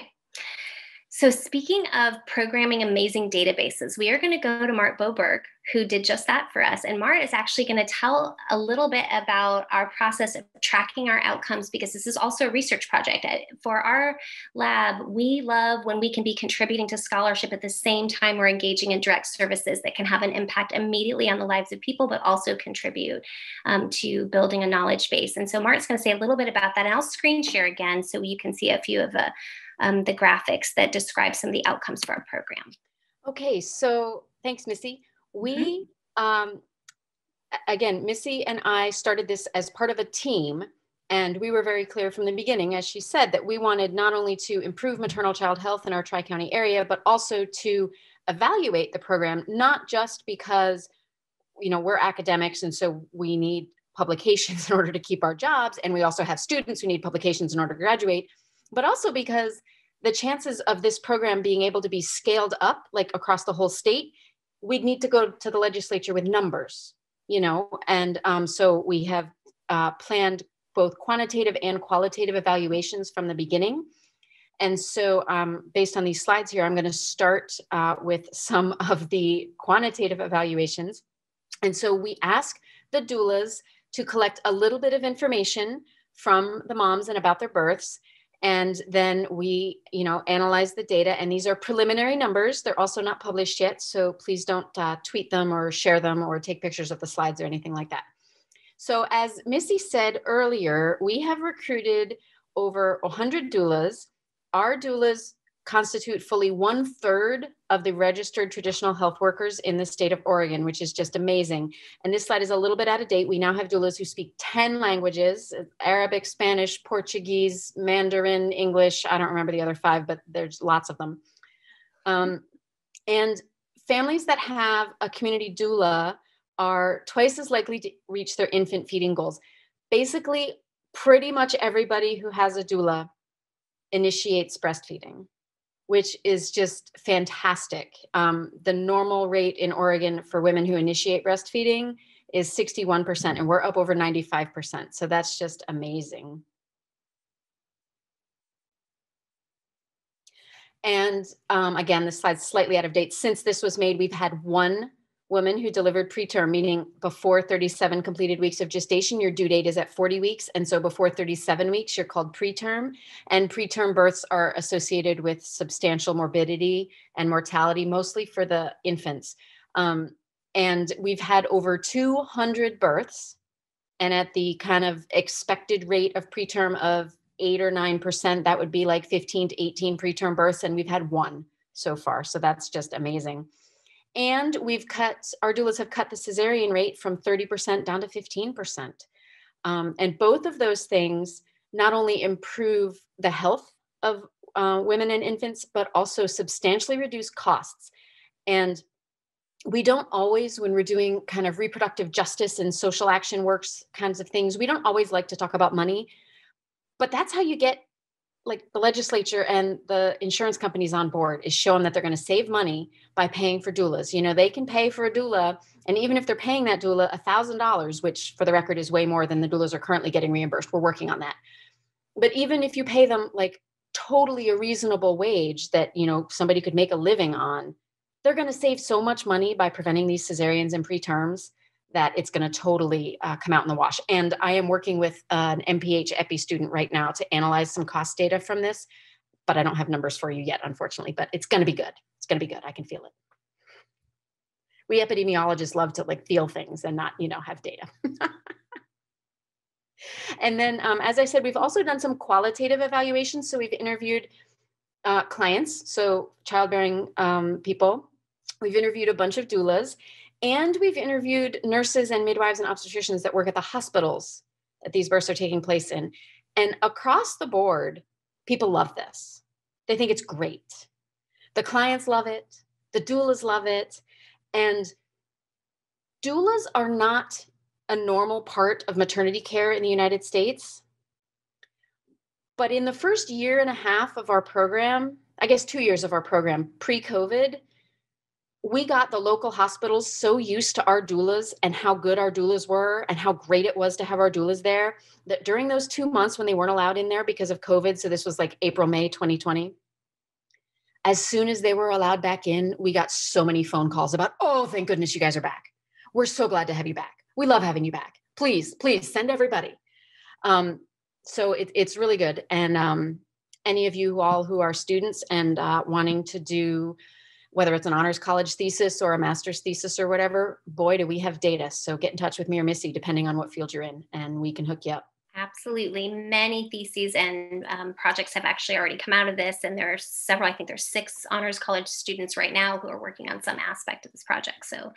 So, speaking of programming amazing databases, we are going to go to Marit Bovbjerg, who did just that for us. And Marit is actually going to tell a little bit about our process of tracking our outcomes because this is also a research project. For our lab, we love when we can be contributing to scholarship at the same time we're engaging in direct services that can have an impact immediately on the lives of people, but also contribute um, to building a knowledge base. And so, Marit's going to say a little bit about that. And I'll screen share again so you can see a few of the um, the graphics that describe some of the outcomes for our program. Okay, so thanks, Missy. We, mm-hmm. um, again, Missy and I started this as part of a team. And we were very clear from the beginning, as she said, that we wanted not only to improve maternal child health in our Tri County area, but also to evaluate the program, not just because, you know, we're academics and so we need publications in order to keep our jobs. And we also have students who need publications in order to graduate, but also because the chances of this program being able to be scaled up like across the whole state we'd need to go to the legislature with numbers you know? And um, so we have uh, planned both quantitative and qualitative evaluations from the beginning. And so um, based on these slides here i'm going to start uh, with some of the quantitative evaluations. And so we ask the doulas to collect a little bit of information from the moms and about their births and then we you know analyze the data and these are preliminary numbers. They're also not published yet so please don't uh, tweet them or share them or take pictures of the slides or anything like that. So as missy said earlier we have recruited over 100 doulas. Our doulas constitute fully one third of the registered traditional health workers in the state of Oregon, which is just amazing. And this slide is a little bit out of date. We now have doulas who speak 10 languages Arabic, Spanish, Portuguese, Mandarin, English. I don't remember the other five, but there's lots of them. Um, and families that have a community doula are twice as likely to reach their infant feeding goals. Basically, pretty much everybody who has a doula initiates breastfeeding which is just fantastic. Um, the normal rate in Oregon for women who initiate breastfeeding is 61%, and we're up over 95%. So that's just amazing. And um, again, this slide's slightly out of date. Since this was made, we've had one woman who delivered preterm, meaning before 37 completed weeks of gestation, your due date is at 40 weeks. And so before 37 weeks, you're called preterm. And preterm births are associated with substantial morbidity and mortality, mostly for the infants. Um, and we've had over 200 births. And at the kind of expected rate of preterm of eight or 9%, that would be like 15 to 18 preterm births. And we've had one so far. So that's just amazing. And we've cut, our doulas have cut the cesarean rate from 30% down to 15%. Um, and both of those things not only improve the health of uh, women and infants, but also substantially reduce costs. And we don't always, when we're doing kind of reproductive justice and social action works kinds of things, we don't always like to talk about money. But that's how you get like the legislature and the insurance companies on board is showing that they're going to save money by paying for doulas. You know, they can pay for a doula, and even if they're paying that doula a thousand dollars, which for the record is way more than the doulas are currently getting reimbursed, we're working on that. But even if you pay them like totally a reasonable wage that you know somebody could make a living on, they're going to save so much money by preventing these cesareans and preterms that it's going to totally uh, come out in the wash. And I am working with an MPH EPI student right now to analyze some cost data from this, but I don't have numbers for you yet, unfortunately, but it's going to be good. It's going to be good. I can feel it. We epidemiologists love to like feel things and not, you know, have data. and then, um, as I said, we've also done some qualitative evaluations. So we've interviewed uh, clients, so childbearing um, people. We've interviewed a bunch of doulas and we've interviewed nurses and midwives and obstetricians that work at the hospitals that these births are taking place in. And across the board, people love this. They think it's great. The clients love it, the doulas love it. And doulas are not a normal part of maternity care in the United States. But in the first year and a half of our program, I guess two years of our program pre COVID, we got the local hospitals so used to our doulas and how good our doulas were and how great it was to have our doulas there that during those two months when they weren't allowed in there because of COVID, so this was like April, May 2020, as soon as they were allowed back in, we got so many phone calls about, oh, thank goodness you guys are back. We're so glad to have you back. We love having you back. Please, please send everybody. Um, so it, it's really good. And um, any of you all who are students and uh, wanting to do whether it's an honors college thesis or a master's thesis or whatever, boy, do we have data. So get in touch with me or Missy, depending on what field you're in, and we can hook you up. Absolutely. Many theses and um, projects have actually already come out of this. And there are several, I think there's six honors college students right now who are working on some aspect of this project. So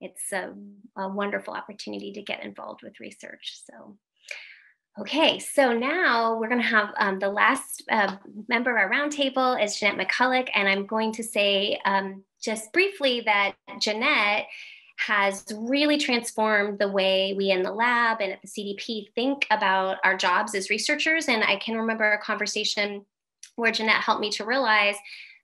it's a, a wonderful opportunity to get involved with research. So Okay, so now we're going to have um, the last uh, member of our roundtable is Jeanette McCulloch, and I'm going to say um, just briefly that Jeanette has really transformed the way we in the lab and at the CDP think about our jobs as researchers. And I can remember a conversation where Jeanette helped me to realize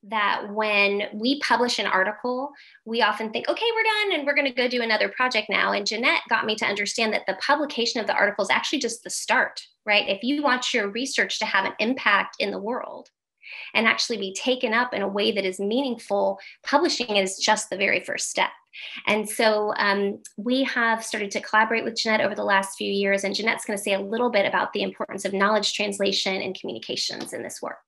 that when we publish an article, we often think, okay, we're done and we're going to go do another project now. And Jeanette got me to understand that the publication of the article is actually just the start, right? If you want your research to have an impact in the world and actually be taken up in a way that is meaningful, publishing is just the very first step. And so um, we have started to collaborate with Jeanette over the last few years, and Jeanette's going to say a little bit about the importance of knowledge translation and communications in this work.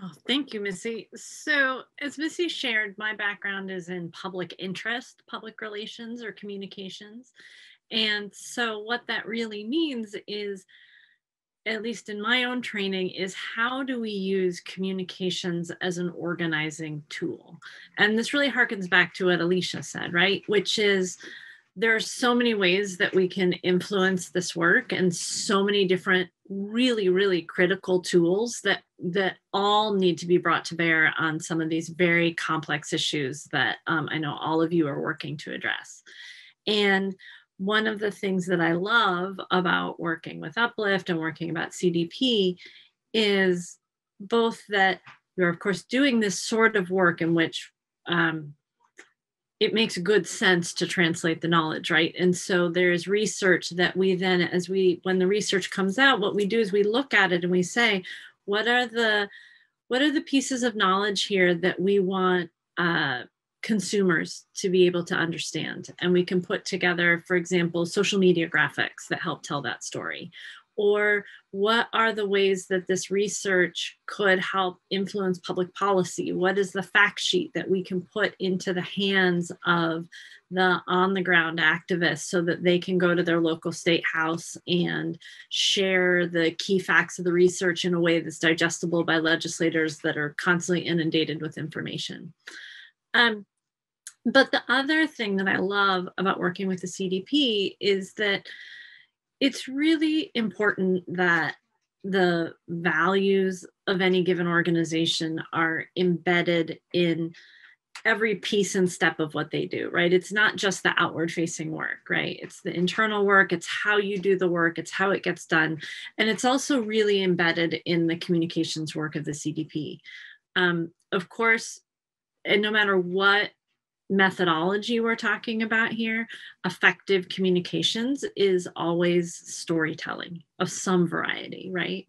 Oh, thank you, Missy. So, as Missy shared, my background is in public interest, public relations, or communications. And so, what that really means is, at least in my own training, is how do we use communications as an organizing tool? And this really harkens back to what Alicia said, right? Which is, there are so many ways that we can influence this work and so many different really really critical tools that that all need to be brought to bear on some of these very complex issues that um, i know all of you are working to address. And one of the things that i love about working with uplift and working about cdp is both that you're of course doing this sort of work in which um, it makes good sense to translate the knowledge right? And so there's research that we then as we when the research comes out what we do is we look at it and we say what are the what are the pieces of knowledge here that we want uh, consumers to be able to understand? And we can put together for example social media graphics that help tell that story or what are the ways that this research could help influence public policy? What is the fact sheet that we can put into the hands of the on the ground activists so that they can go to their local state house and share the key facts of the research in a way that's digestible by legislators that are constantly inundated with information? Um, but the other thing that I love about working with the CDP is that it's really important that the values of any given organization are embedded in every piece and step of what they do, right? It's not just the outward facing work, right? It's the internal work, it's how you do the work, it's how it gets done. And it's also really embedded in the communications work of the CDP. Um, of course, and no matter what methodology we're talking about here, effective communications is always storytelling of some variety, right?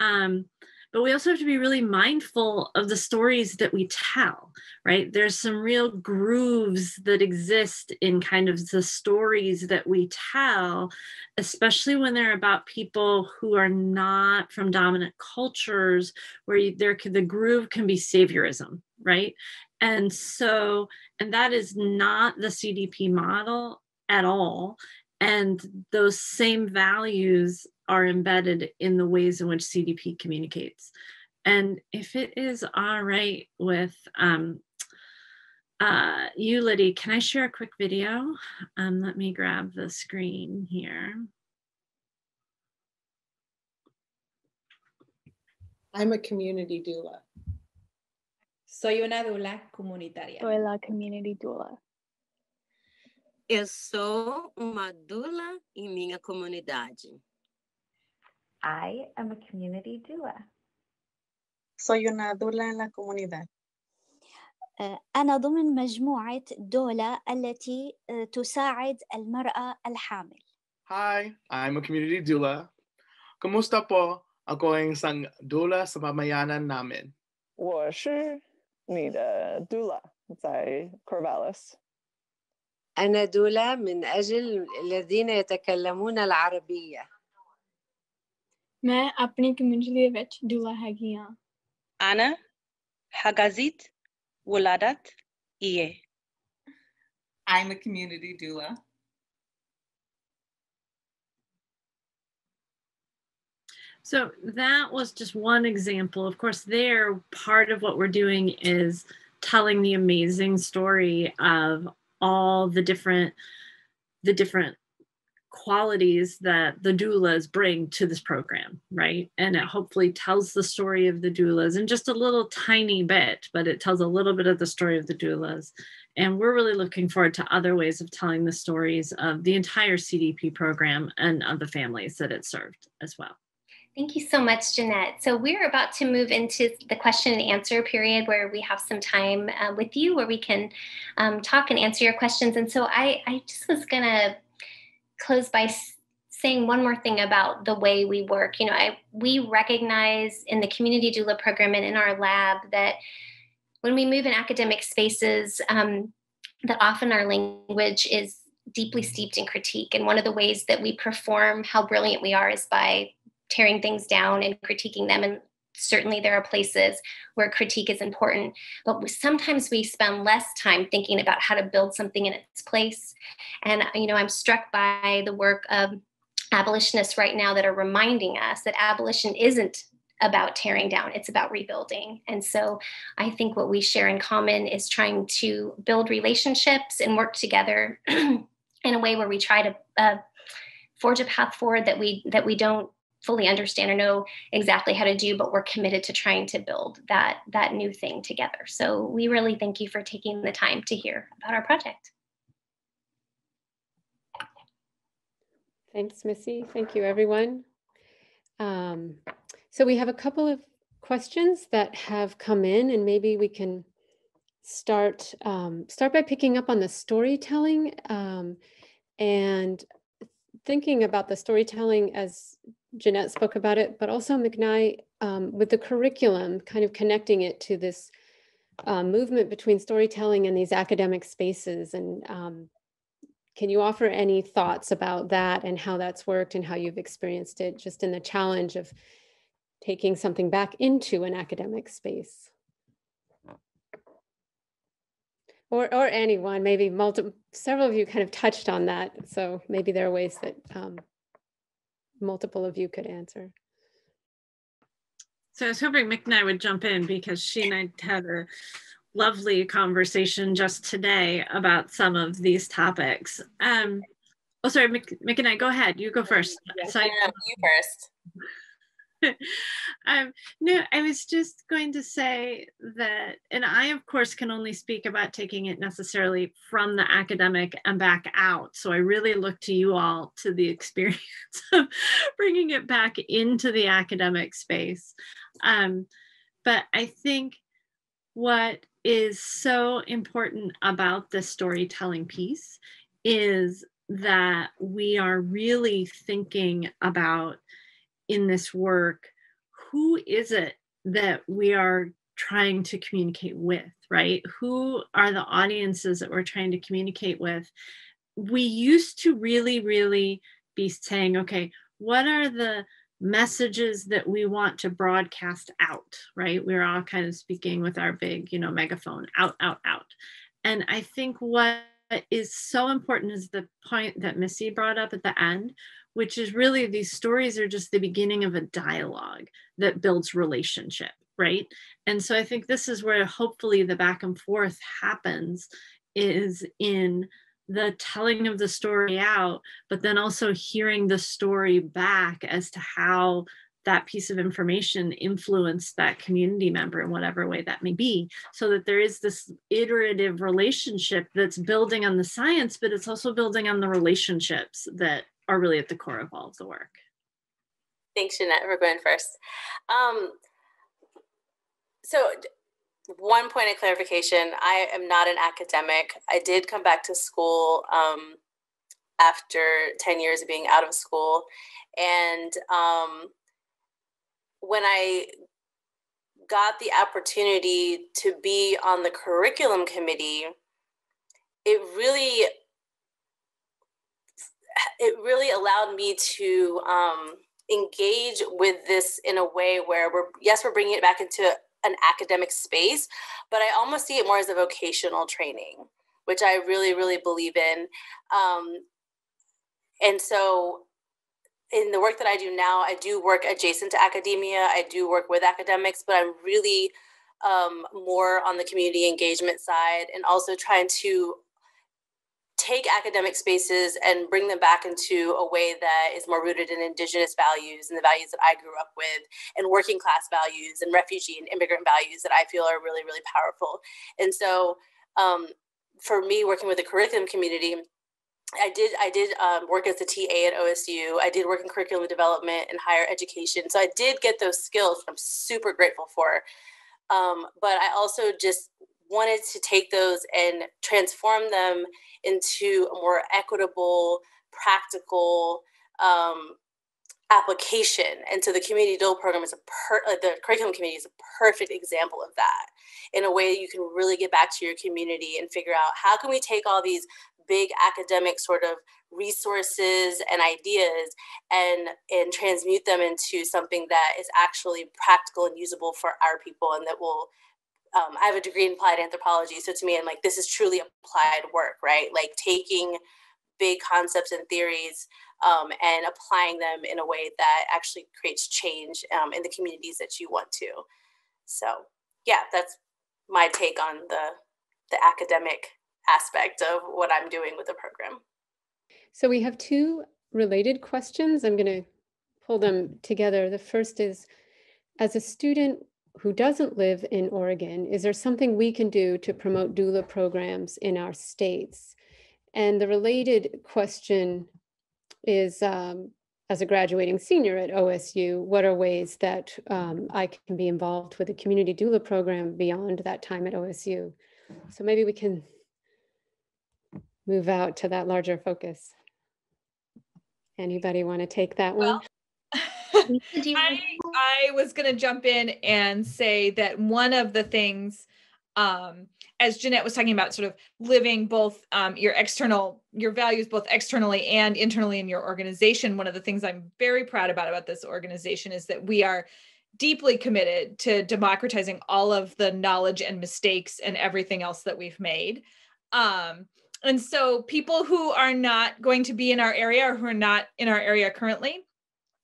Um, but we also have to be really mindful of the stories that we tell, right? There's some real grooves that exist in kind of the stories that we tell, especially when they're about people who are not from dominant cultures, where there the groove can be saviorism, right? And so, and that is not the CDP model at all. And those same values are embedded in the ways in which CDP communicates. And if it is all right with um, uh, you, Liddy, can I share a quick video? Um, let me grab the screen here. I'm a community doula. Soy una doula comunitaria. Soy la community doula. Eu sou uma doula em minha comunidade. I am a community doula. Soy una doula en la comunidad. أنا ضمن مجموعة دولة التي تساعد المرأة الحامل. Hi, I'm a community doula. Kumusta po? Ako ay isang doula sa pamayanan namin. 我是 need a doula 在 Corvallis. أنا دولة من أجل الذين يتكلمون العربية. ਮੈਂ ਆਪਣੀ community ਦੇ ਵਿੱਚ ਡੂਲਾ ਹੈਗੀ أنا حجزت ولدت إيه. I'm a community doula. So that was just one example. Of course, there, part of what we're doing is telling the amazing story of all the different the different qualities that the doulas bring to this program, right? And it hopefully tells the story of the doulas in just a little tiny bit, but it tells a little bit of the story of the doulas. And we're really looking forward to other ways of telling the stories of the entire CDP program and of the families that it served as well. Thank you so much, Jeanette. So we're about to move into the question and answer period where we have some time uh, with you where we can um, talk and answer your questions. And so I, I just was going to close by saying one more thing about the way we work. You know, I, we recognize in the community doula program and in our lab that when we move in academic spaces, um, that often our language is deeply steeped in critique. And one of the ways that we perform how brilliant we are is by tearing things down and critiquing them. And certainly there are places where critique is important but sometimes we spend less time thinking about how to build something in its place. And you know i'm struck by the work of abolitionists right now that are reminding us that abolition isn't about tearing down it's about rebuilding. And so i think what we share in common is trying to build relationships and work together in a way where we try to uh, forge a path forward that we that we don't fully understand or know exactly how to do but we're committed to trying to build that that new thing together. So we really thank you for taking the time to hear about our project. Thanks missy. Thank you everyone. Um, so we have a couple of questions that have come in and maybe we can start um, start by picking up on the storytelling um, and thinking about the storytelling as Jeanette spoke about it, but also McKnight um, with the curriculum, kind of connecting it to this uh, movement between storytelling and these academic spaces. And um, can you offer any thoughts about that and how that's worked and how you've experienced it just in the challenge of taking something back into an academic space? Or, or anyone, maybe multiple, several of you kind of touched on that. So maybe there are ways that um, multiple of you could answer. So I was hoping Mick and I would jump in because she and I had a lovely conversation just today about some of these topics. Um, oh, sorry, Mick, Mick and I, go ahead. You go first. Yes, so you first. um, no, I was just going to say that, and I, of course, can only speak about taking it necessarily from the academic and back out. So I really look to you all to the experience of bringing it back into the academic space. Um, but I think what is so important about the storytelling piece is that we are really thinking about in this work who is it that we are trying to communicate with, right? Who are the audiences that we're trying to communicate with? We used to really, really be saying, okay, what are the messages that we want to broadcast out, right? We're all kind of speaking with our big, you know, megaphone out, out, out. And I think what is so important is the point that Missy brought up at the end, which is really these stories are just the beginning of a dialogue that builds relationship, right? And so I think this is where hopefully the back and forth happens is in the telling of the story out, but then also hearing the story back as to how that piece of information influenced that community member in whatever way that may be so that there is this iterative relationship that's building on the science but it's also building on the relationships that are really at the core of all of the work. Thanks, Jeanette, for going first. Um, so one point of clarification I am not an academic. I did come back to school um, after 10 years of being out of school. And um, when I got the opportunity to be on the curriculum committee, it really it really allowed me to um, engage with this in a way where we're yes we're bringing it back into an academic space but i almost see it more as a vocational training which i really really believe in. Um, and so in the work that i do now i do work adjacent to academia. I do work with academics but i'm really um, more on the community engagement side and also trying to take academic spaces and bring them back into a way that is more rooted in indigenous values and the values that I grew up with and working class values and refugee and immigrant values that I feel are really, really powerful. And so um, for me, working with the curriculum community, I did I did um, work as a TA at OSU. I did work in curriculum development and higher education. So I did get those skills. I'm super grateful for. Um, but I also just wanted to take those and transform them into a more equitable, practical um, application. And so the community doula program is a per, the curriculum committee is a perfect example of that. In a way, you can really get back to your community and figure out how can we take all these big academic sort of resources and ideas and and transmute them into something that is actually practical and usable for our people and that will um, I have a degree in applied anthropology. So to me, I'm like, this is truly applied work, right? Like taking big concepts and theories um, and applying them in a way that actually creates change um, in the communities that you want to. So yeah, that's my take on the the academic aspect of what I'm doing with the program. So we have two related questions. I'm going to pull them together. The first is, as a student, who doesn't live in Oregon, is there something we can do to promote doula programs in our states? And the related question is um, as a graduating senior at OSU, what are ways that um, I can be involved with a community doula program beyond that time at OSU? So maybe we can move out to that larger focus. Anybody want to take that one? I, I was going to jump in and say that one of the things, um, as Jeanette was talking about, sort of living both um, your external, your values both externally and internally in your organization. One of the things I'm very proud about about this organization is that we are deeply committed to democratizing all of the knowledge and mistakes and everything else that we've made. Um, and so people who are not going to be in our area or who are not in our area currently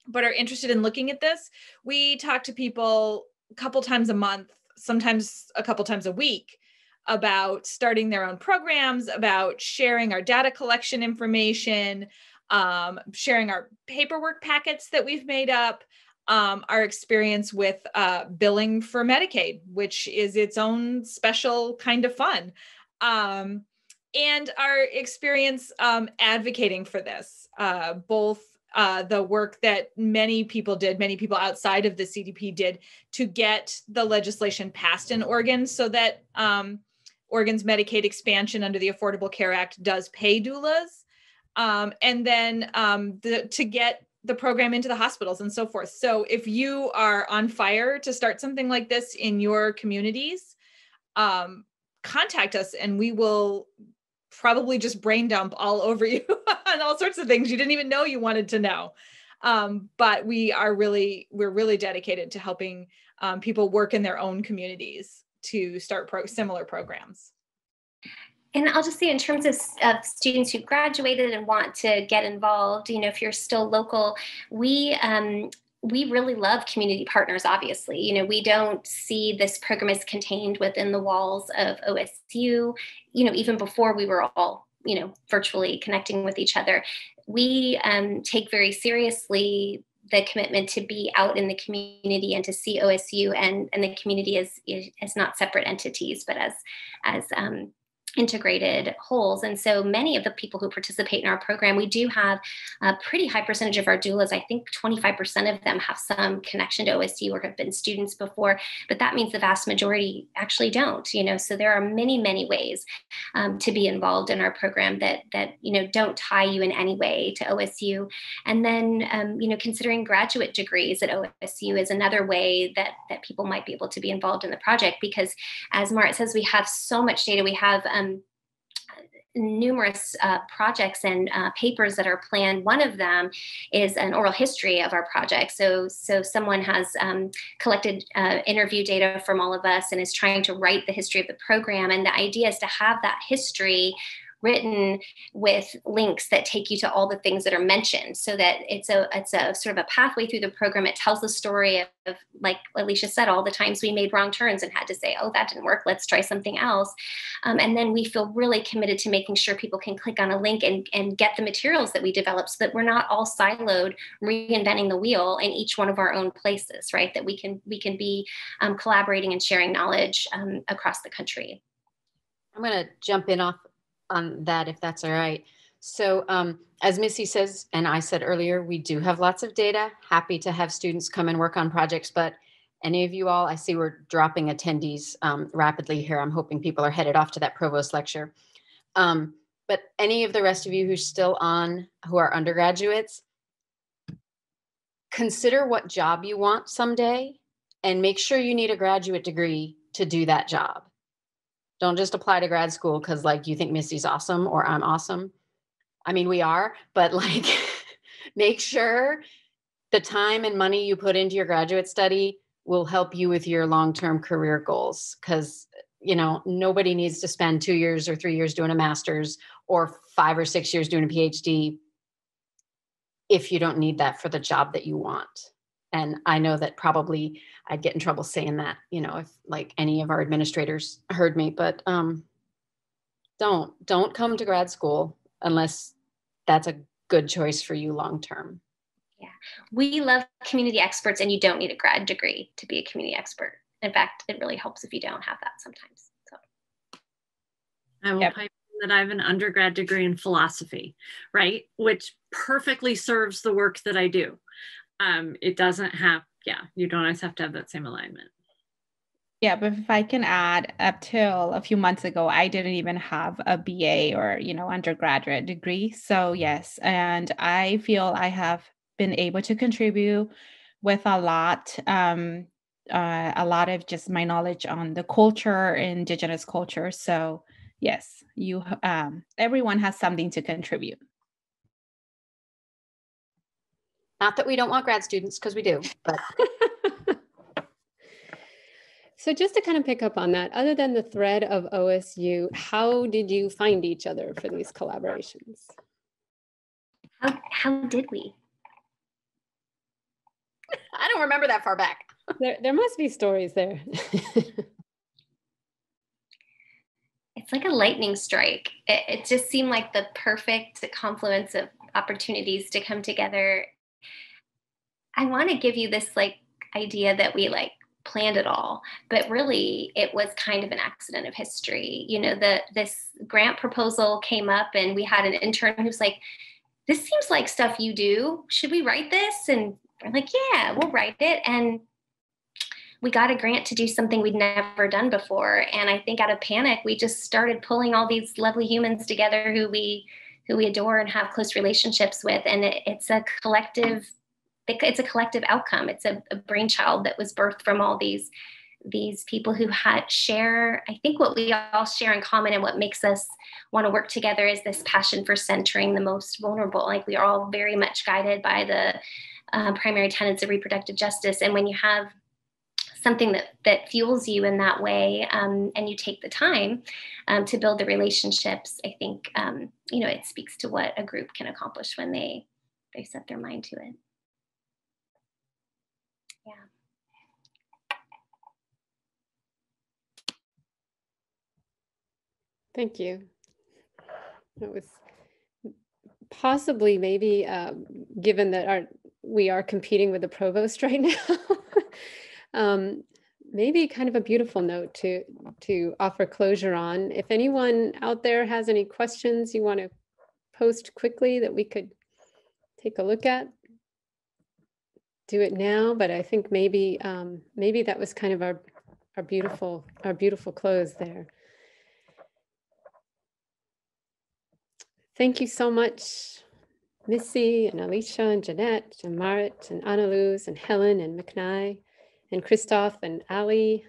but are interested in looking at this, we talk to people a couple times a month, sometimes a couple times a week about starting their own programs, about sharing our data collection information, um, sharing our paperwork packets that we've made up, um, our experience with uh, billing for Medicaid, which is its own special kind of fun, um, and our experience um, advocating for this, uh, both uh, the work that many people did, many people outside of the CDP did to get the legislation passed in Oregon so that um, Oregon's Medicaid expansion under the Affordable Care Act does pay doulas. Um, and then um, the, to get the program into the hospitals and so forth. So if you are on fire to start something like this in your communities, um, contact us and we will probably just brain dump all over you on all sorts of things you didn't even know you wanted to know. Um, but we are really we're really dedicated to helping um, people work in their own communities to start pro- similar programs. And I'll just say, in terms of, of, students who graduated and want to get involved, you know, if you're still local, we um, we really love community partners, obviously. You know, we don't see this program as contained within the walls of OSU, you know, even before we were all, you know, virtually connecting with each other. We um, take very seriously the commitment to be out in the community and to see OSU and, and the community as, as not separate entities, but as, as um, integrated wholes. And so many of the people who participate in our program, we do have a pretty high percentage of our doulas. I think 25% of them have some connection to OSU or have been students before, but that means the vast majority actually don't, you know, so there are many, many ways um, to be involved in our program that, that, you know, don't tie you in any way to OSU. And then, um, you know, considering graduate degrees at OSU is another way that, that people might be able to be involved in the project because as Marit says, we have so much data. We have um, numerous uh, projects and uh, papers that are planned. One of them is an oral history of our project. So, so someone has um, collected uh, interview data from all of us and is trying to write the history of the program. And the idea is to have that history written with links that take you to all the things that are mentioned so that it's a it's a sort of a pathway through the program. It tells the story of, of, like alicia said all the times we made wrong turns and had to say oh that didn't work. Let's try something else. Um, and then we feel really committed to making sure people can click on a link and, and get the materials that we develop so that we're not all siloed reinventing the wheel in each one of our own places right? That we can we can be um, collaborating and sharing knowledge um, across the country. I'm going to jump in off on that if that's all right. So um, as Missy says, and I said earlier, we do have lots of data. Happy to have students come and work on projects, but any of you all, I see we're dropping attendees um, rapidly here. I'm hoping people are headed off to that provost lecture. Um, but any of the rest of you who's still on, who are undergraduates, consider what job you want someday and make sure you need a graduate degree to do that job. Don't just apply to grad school because like you think Missy's awesome or I'm awesome. I mean, we are, but like make sure the time and money you put into your graduate study will help you with your long-term career goals because you know nobody needs to spend two years or three years doing a master's or five or six years doing a phd if you don't need that for the job that you want and i know that probably i'd get in trouble saying that you know if like any of our administrators heard me but um don't don't come to grad school unless that's a good choice for you long term. Yeah. We love community experts and you don't need a grad degree to be a community expert. In fact it really helps if you don't have that sometimes so. I will yep. pipe that I have an undergrad degree in philosophy, right? Which perfectly serves the work that I do um, it doesn't have, yeah, you don't always have to have that same alignment. Yeah, but if I can add, up till a few months ago, I didn't even have a BA or, you know, undergraduate degree. So, yes, and I feel I have been able to contribute with a lot, um, uh, a lot of just my knowledge on the culture, indigenous culture. So, yes, you, um, everyone has something to contribute. Not that we don't want grad students, because we do, but. so just to kind of pick up on that, other than the thread of OSU, how did you find each other for these collaborations? How, how did we? I don't remember that far back. there, there must be stories there. it's like a lightning strike. It, it, just seemed like the perfect confluence of opportunities to come together I want to give you this like idea that we like planned it all but really it was kind of an accident of history. You know the this grant proposal came up and we had an intern who's like this seems like stuff you do. Should we write this? And we're like yeah we'll write it. And we got a grant to do something we'd never done before. And i think out of panic we just started pulling all these lovely humans together who we who we adore and have close relationships with. And it, it's a collective it's a collective outcome. It's a, a brainchild that was birthed from all these these people who had share i think what we all share in common and what makes us want to work together is this passion for centering the most vulnerable. Like we are all very much guided by the uh, primary tenets of reproductive justice. And when you have something that that fuels you in that way um, and you take the time um, to build the relationships i think um, you know it speaks to what a group can accomplish when they they set their mind to it Thank you. That was possibly maybe um, given that our we are competing with the provost right now. um, maybe kind of a beautiful note to to offer closure on. If anyone out there has any questions you want to post quickly that we could take a look at, do it now. But I think maybe um, maybe that was kind of our our beautiful our beautiful close there. Thank you so much, Missy and Alicia and Jeanette and Marit and Ana Luz and Helen and McKnight and Christoph and Ali.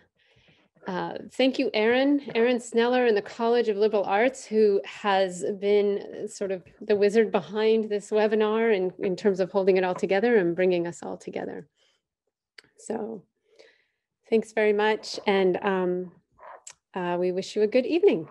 Uh, thank you, Aaron, Aaron Sneller in the College of Liberal Arts, who has been sort of the wizard behind this webinar in, in terms of holding it all together and bringing us all together. So thanks very much. And um, uh, we wish you a good evening.